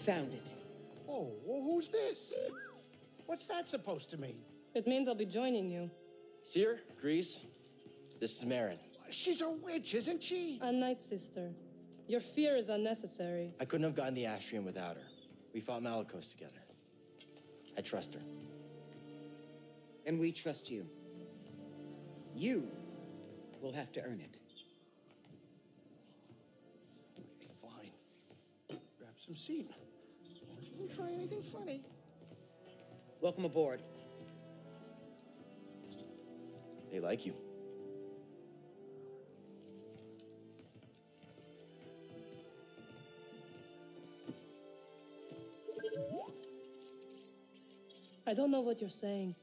Found it. Oh, well, who's this? What's that supposed to mean? It means I'll be joining you. Cere, Greez, this is Merrin. She's a witch, isn't she? A night sister. Your fear is unnecessary. I couldn't have gotten the Astrium without her. We fought Malicos together. I trust her. And we trust you. You will have to earn it. Okay, fine. Grab some seat. Don't try anything funny. Welcome aboard. They like you. I don't know what you're saying.